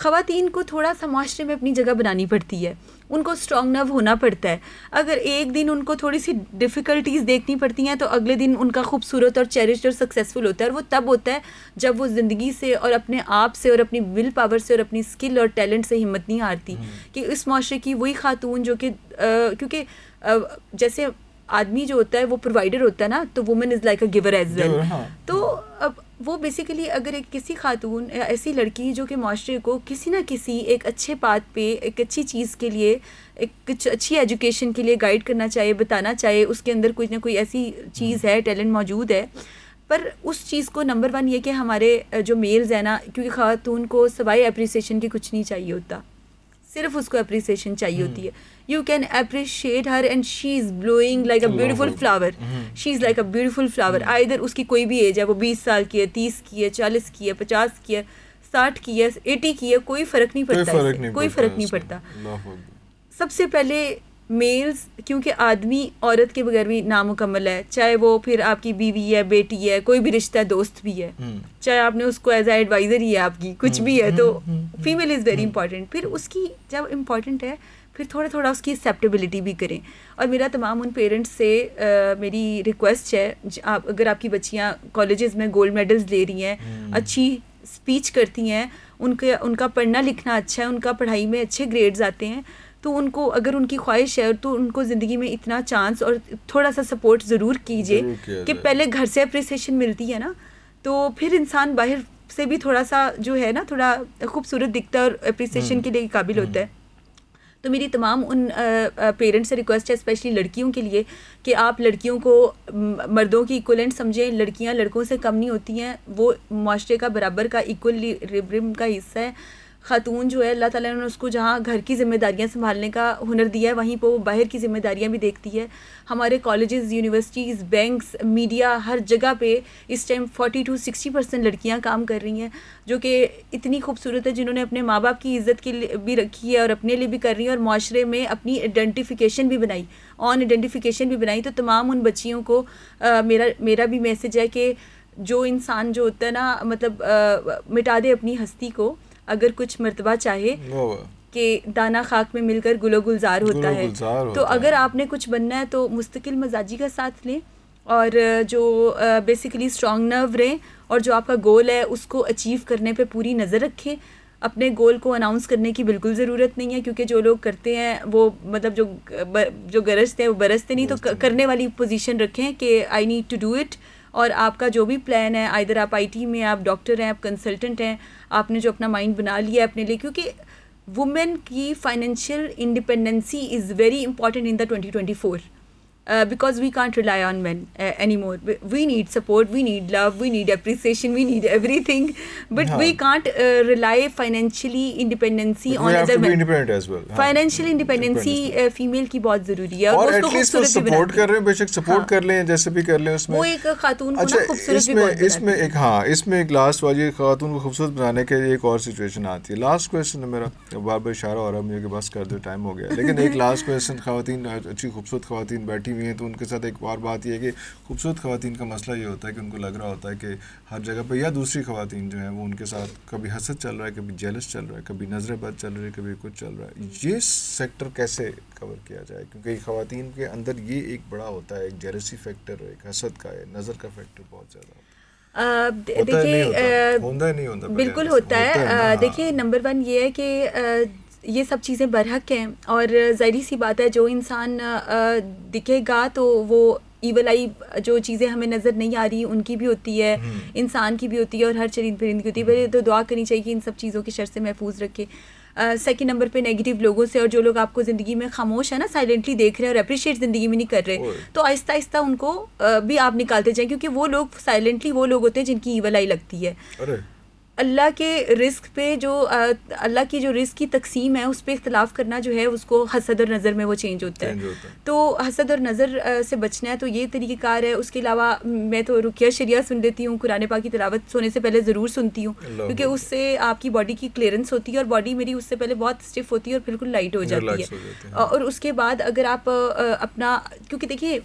ख़वातीन को थोड़ा सा माशरे में अपनी जगह बनानी पड़ती है। उनको स्ट्रॉन्ग नव होना पड़ता है। अगर एक दिन उनको थोड़ी सी डिफ़िकल्टीज़ देखनी पड़ती हैं तो अगले दिन उनका खूबसूरत और चेरिश और सक्सेसफुल होता है और वो तब होता है जब वो ज़िंदगी से और अपने आप से और अपनी विल पावर से और अपनी स्किल और टैलेंट से हिम्मत नहीं हारती। हम्म। कि इस माशरे की वही खातून जो कि क्योंकि जैसे आदमी जो होता है वो प्रोवाइडर होता है ना तो women is like a giver as well तो अब वो बेसिकली अगर एक किसी खातून ऐसी लड़की जो कि माशरे को किसी ना किसी एक अच्छे पात पे एक अच्छी चीज़ के लिए एक कुछ अच्छी एजुकेशन के लिए गाइड करना चाहिए बताना चाहिए उसके अंदर कुछ ना कोई ऐसी चीज़ है टैलेंट मौजूद है। पर उस चीज़ को नंबर वन ये कि हमारे जो मेल्स हैं ना क्योंकि ख़ातून को सवाई अप्रिसिएशन की कुछ नहीं चाहिए होता। सिर्फ़ उसको अप्रिसिएशन चाहिए होती हम्म। है। You can appreciate her and she is blowing like a beautiful flower she is like a beautiful flower either उसकी कोई भी एज है वो बीस साल की है तीस की है चालीस की है पचास की है साठ की है एटी की है कोई फ़र्क नहीं पड़ता कोई फ़र्क नहीं पड़ता। सबसे पहले मेल्स क्योंकि आदमी औरत के बगैर भी नामुकम्मल है चाहे वो फिर आपकी बीवी है बेटी है कोई भी रिश्ता दोस्त भी है हम्म। चाहे आपने उसको एज ए एडवाइज़र ही है आपकी कुछ हम्म, भी है तो फीमेल इज़ वेरी इंपॉर्टेंट फिर उसकी जब इंपॉर्टेंट है फिर थोड़ा थोड़ा उसकी एक्सेप्टेबिलिटी भी करें और मेरा तमाम उन पेरेंट्स से आ, मेरी रिक्वेस्ट है आप अगर आपकी बच्चियाँ कॉलेजेस में गोल्ड मेडल्स ले रही हैं हम्म। अच्छी स्पीच करती हैं उनके उनका पढ़ना लिखना अच्छा है उनका पढ़ाई में अच्छे ग्रेड्स आते हैं तो उनको अगर उनकी ख्वाहिश है तो उनको ज़िंदगी में इतना चांस और थोड़ा सा सपोर्ट ज़रूर कीजिए कि पहले घर से अप्रिसिएशन मिलती है ना तो फिर इंसान बाहर से भी थोड़ा सा जो है ना थोड़ा खूबसूरत दिखता है और अप्रिसिएशन हम्म। के लिए काबिल होता है तो मेरी तमाम उन पेरेंट्स से रिक्वेस्ट है स्पेशली लड़कियों के लिए, कि आप लड़कियों को मर्दों की इक्वलेंट समझें, लड़कियाँ लड़कों से कम नहीं होती हैं, वो माशरे का बराबर का इक्वल रिब्रिम का हिस्सा है। ख़ातून जो है अल्लाह ताला ने उसको जहाँ घर की ज़िम्मेदारियाँ संभालने का हुनर दिया है वहीं पर वो बाहर की ज़िम्मेदारियाँ भी देखती है। हमारे कॉलेजेस यूनिवर्सिटीज़ बैंक्स मीडिया हर जगह पे इस time forty to sixty percent लड़कियाँ काम कर रही हैं जो कि इतनी खूबसूरत है जिन्होंने अपने माँ बाप की इज़्ज़त के लिए भी रखी है और अपने लिए भी कर रही हैं और माशरे में अपनी आइडेंटिफिकेशन भी बनाई ऑन आइडेंटिफिकेशन भी बनाई। तो तमाम उन बच्चियों को आ, मेरा मेरा भी मैसेज है कि जो इंसान जो होता है ना मतलब आ, मिटा दे अपनी हस्ती को। अगर कुछ मरतबा चाहे कि दाना खाक में मिलकर गुलो गुलजार होता है। तो अगर आपने कुछ बनना है तो मुस्तकिल मजाजी का साथ लें और जो बेसिकली स्ट्रॉन्ग नर्व रहें और जो आपका गोल है उसको अचीव करने पे पूरी नज़र रखें। अपने गोल को अनाउंस करने की बिल्कुल ज़रूरत नहीं है क्योंकि जो लोग करते हैं वो मतलब जो जो गरजते हैं वो बरसते नहीं तो करने वाली पोजीशन रखें कि I need to do it और आपका जो भी प्लान है आइधर आप आईटी में आप डॉक्टर हैं, आप कंसल्टेंट हैं, आपने जो अपना माइंड बना लिया है अपने लिए, क्योंकि वुमेन की financial independency is very important in the twenty twenty four uh, because we can't rely on men uh, anymore. We, need support, we need love, we need appreciation, we need everything, but हाँ. we can't uh, rely financially independency but on other men. independent as well. हाँ. Financial independency uh, female की बहुत ज़रूरी है और at least वो support कर रहे हैं बेशक सपोर्ट हाँ. कर लें जैसे भी कर लें उसमें वो एक खातून को अच्छा, खूबसूरत इसमें इसमें एक हाँ इसमें एक लास्ट वाली खातून को खूबसूरत बनाने के एक और सिचुएशन आती है लास्ट क्वेश्चन है मेरा बार बार इशारा हो रहा है मुझे बस कर दो टाइम हो गया लेकिन एक लास्ट क्वेश्चन खातन अच्छी खूबसूरत खातन बैठी बैठी हुई हैं तो उनके साथ एक और बात यह है कि खूबसूरत खातन का मसला ये होता है कि उनको लग रहा होता है कि हर जगह पर या दूसरी खातन जो है वो उनके साथ कभी हसद चल रहा है कभी जेलस चल रहा है कभी नज़र बद चल रही है कभी कुछ चल रहा है। ये सेक्टर कैसे कवर किया जाए? क्योंकि खातन के अंदर ये एक बड़ा होता है एक जेलसी फैक्टर एक हसद का है नज़र का फैक्टर बहुत ज़्यादा होता है। देखिए बिल्कुल होता है। देखिए नंबर वन ये है कि ये सब चीज़ें बरहक हैं और ज़ाहरी सी बात है जो इंसान दिखेगा तो वो ईवल आई जो चीज़ें हमें नज़र नहीं आ रही उनकी भी होती है हम्म। इंसान की भी होती है और हर चरिंद परिंद की होती है। पहले तो दुआ करनी चाहिए कि इन सब चीज़ों के शर से महफूज रखे। सेकेंड नंबर पे नेगेटिव लोगों से और जो लोग आपको ज़िंदगी में खामोश है ना साइलेंटली देख रहे हैं और अप्रिशिएट ज़िंदगी में नहीं कर रहे तो आहिस्ता आहिस्ता उनको भी आप निकालते जाएँ क्योंकि वो लोग साइलेंटली वो लोग होते हैं जिनकी ईवल आई लगती है। अल्लाह के रिस्क पे जो अल्लाह की जो रिस्क की तकसीम है उस पर इख्तलाफ करना जो है उसको हसद और नज़र में वो चेंज होता है। होता है। तो हसद और नज़र से बचना है तो ये तरीक़ेकार है। उसके अलावा मैं तो रुकिया शरिया सुन लेती हूँ कुरान पाक की तलावत सोने से पहले ज़रूर सुनती हूँ क्योंकि उससे आपकी बॉडी की क्लियरेंस होती है और बॉडी मेरी उससे पहले बहुत स्टिफ होती है और बिल्कुल लाइट हो जाती है। और उसके बाद अगर आप अपना क्योंकि देखिए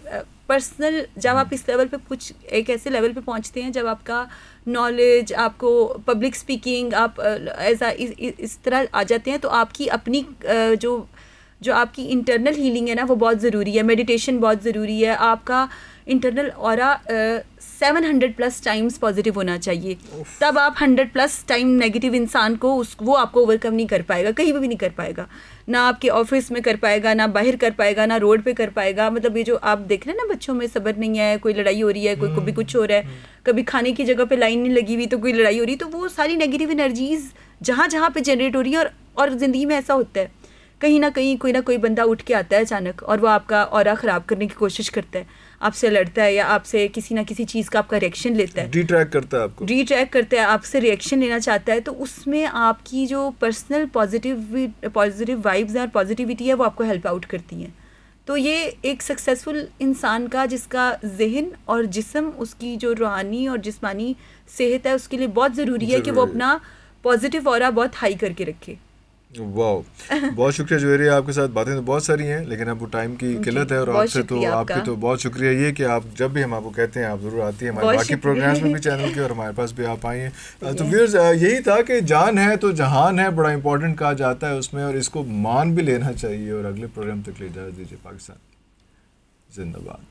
पर्सनल जब आप इस लेवल पे कुछ एक ऐसे लेवल पे पहुँचते हैं जब आपका नॉलेज आपको पब्लिक स्पीकिंग आप ऐसा इस, इस तरह आ जाते हैं तो आपकी अपनी जो जो आपकी इंटरनल हीलिंग है ना वो बहुत ज़रूरी है। मेडिटेशन बहुत ज़रूरी है। आपका इंटरनल और seven hundred plus times positive होना चाहिए। तब आप हंड्रेड प्लस टाइम नेगेटिव इंसान को उस वो आपको ओवरकम नहीं कर पाएगा कहीं भी नहीं कर पाएगा। ना आपके ऑफ़िस में कर पाएगा ना बाहर कर पाएगा ना रोड पे कर पाएगा। मतलब ये जो आप देख रहे हैं ना बच्चों में सबर नहीं है कोई लड़ाई हो रही है कोई कभी कुछ हो रहा है हम्म। कभी खाने की जगह पे लाइन नहीं लगी हुई तो कोई लड़ाई हो रही तो वो सारी नेगेटिव एनर्जीज जहाँ जहाँ पे जनरेट हो रही है और और ज़िंदगी में ऐसा होता है। कहीं ना कहीं कोई ना कोई बंदा उठ के आता है अचानक और वो आपका और ख़राब करने की कोशिश करता है। आपसे लड़ता है या आपसे किसी ना किसी चीज़ का आपका रिएक्शन लेता है। ट्रैक करता है आपको। ट्रैक करता है आपसे रिएक्शन लेना चाहता है तो उसमें आपकी जो पर्सनल पॉजिटिव पॉजिटिव वाइब्स हैं और पॉजिटिविटी है वो आपको हेल्प आउट करती हैं। तो ये एक सक्सेसफुल इंसान का जिसका जहन और जिसम उसकी जो रूहानी और जिसमानी सेहत है उसके लिए बहुत ज़रूरी है कि वो अपना पॉजिटिव और बहुत हाई करके रखे। वाह बहुत शुक्रिया जोहरी आपके साथ बातें तो बहुत सारी हैं लेकिन अब टाइम की किल्लत है और आपसे तो आपके। तो बहुत शुक्रिया। ये कि आप जब भी हम आपको कहते हैं आप ज़रूर आती हैं हमारे बाकी प्रोग्राम्स में भी चैनल के और हमारे पास भी आप आई हैं। तो फिर यही था कि जान है तो जहान है बड़ा इंपॉर्टेंट कहा जाता है उसमें और इसको मान भी लेना चाहिए और अगले प्रोग्राम तक ले जा दीजिए पाकिस्तान। जिंदाबाद।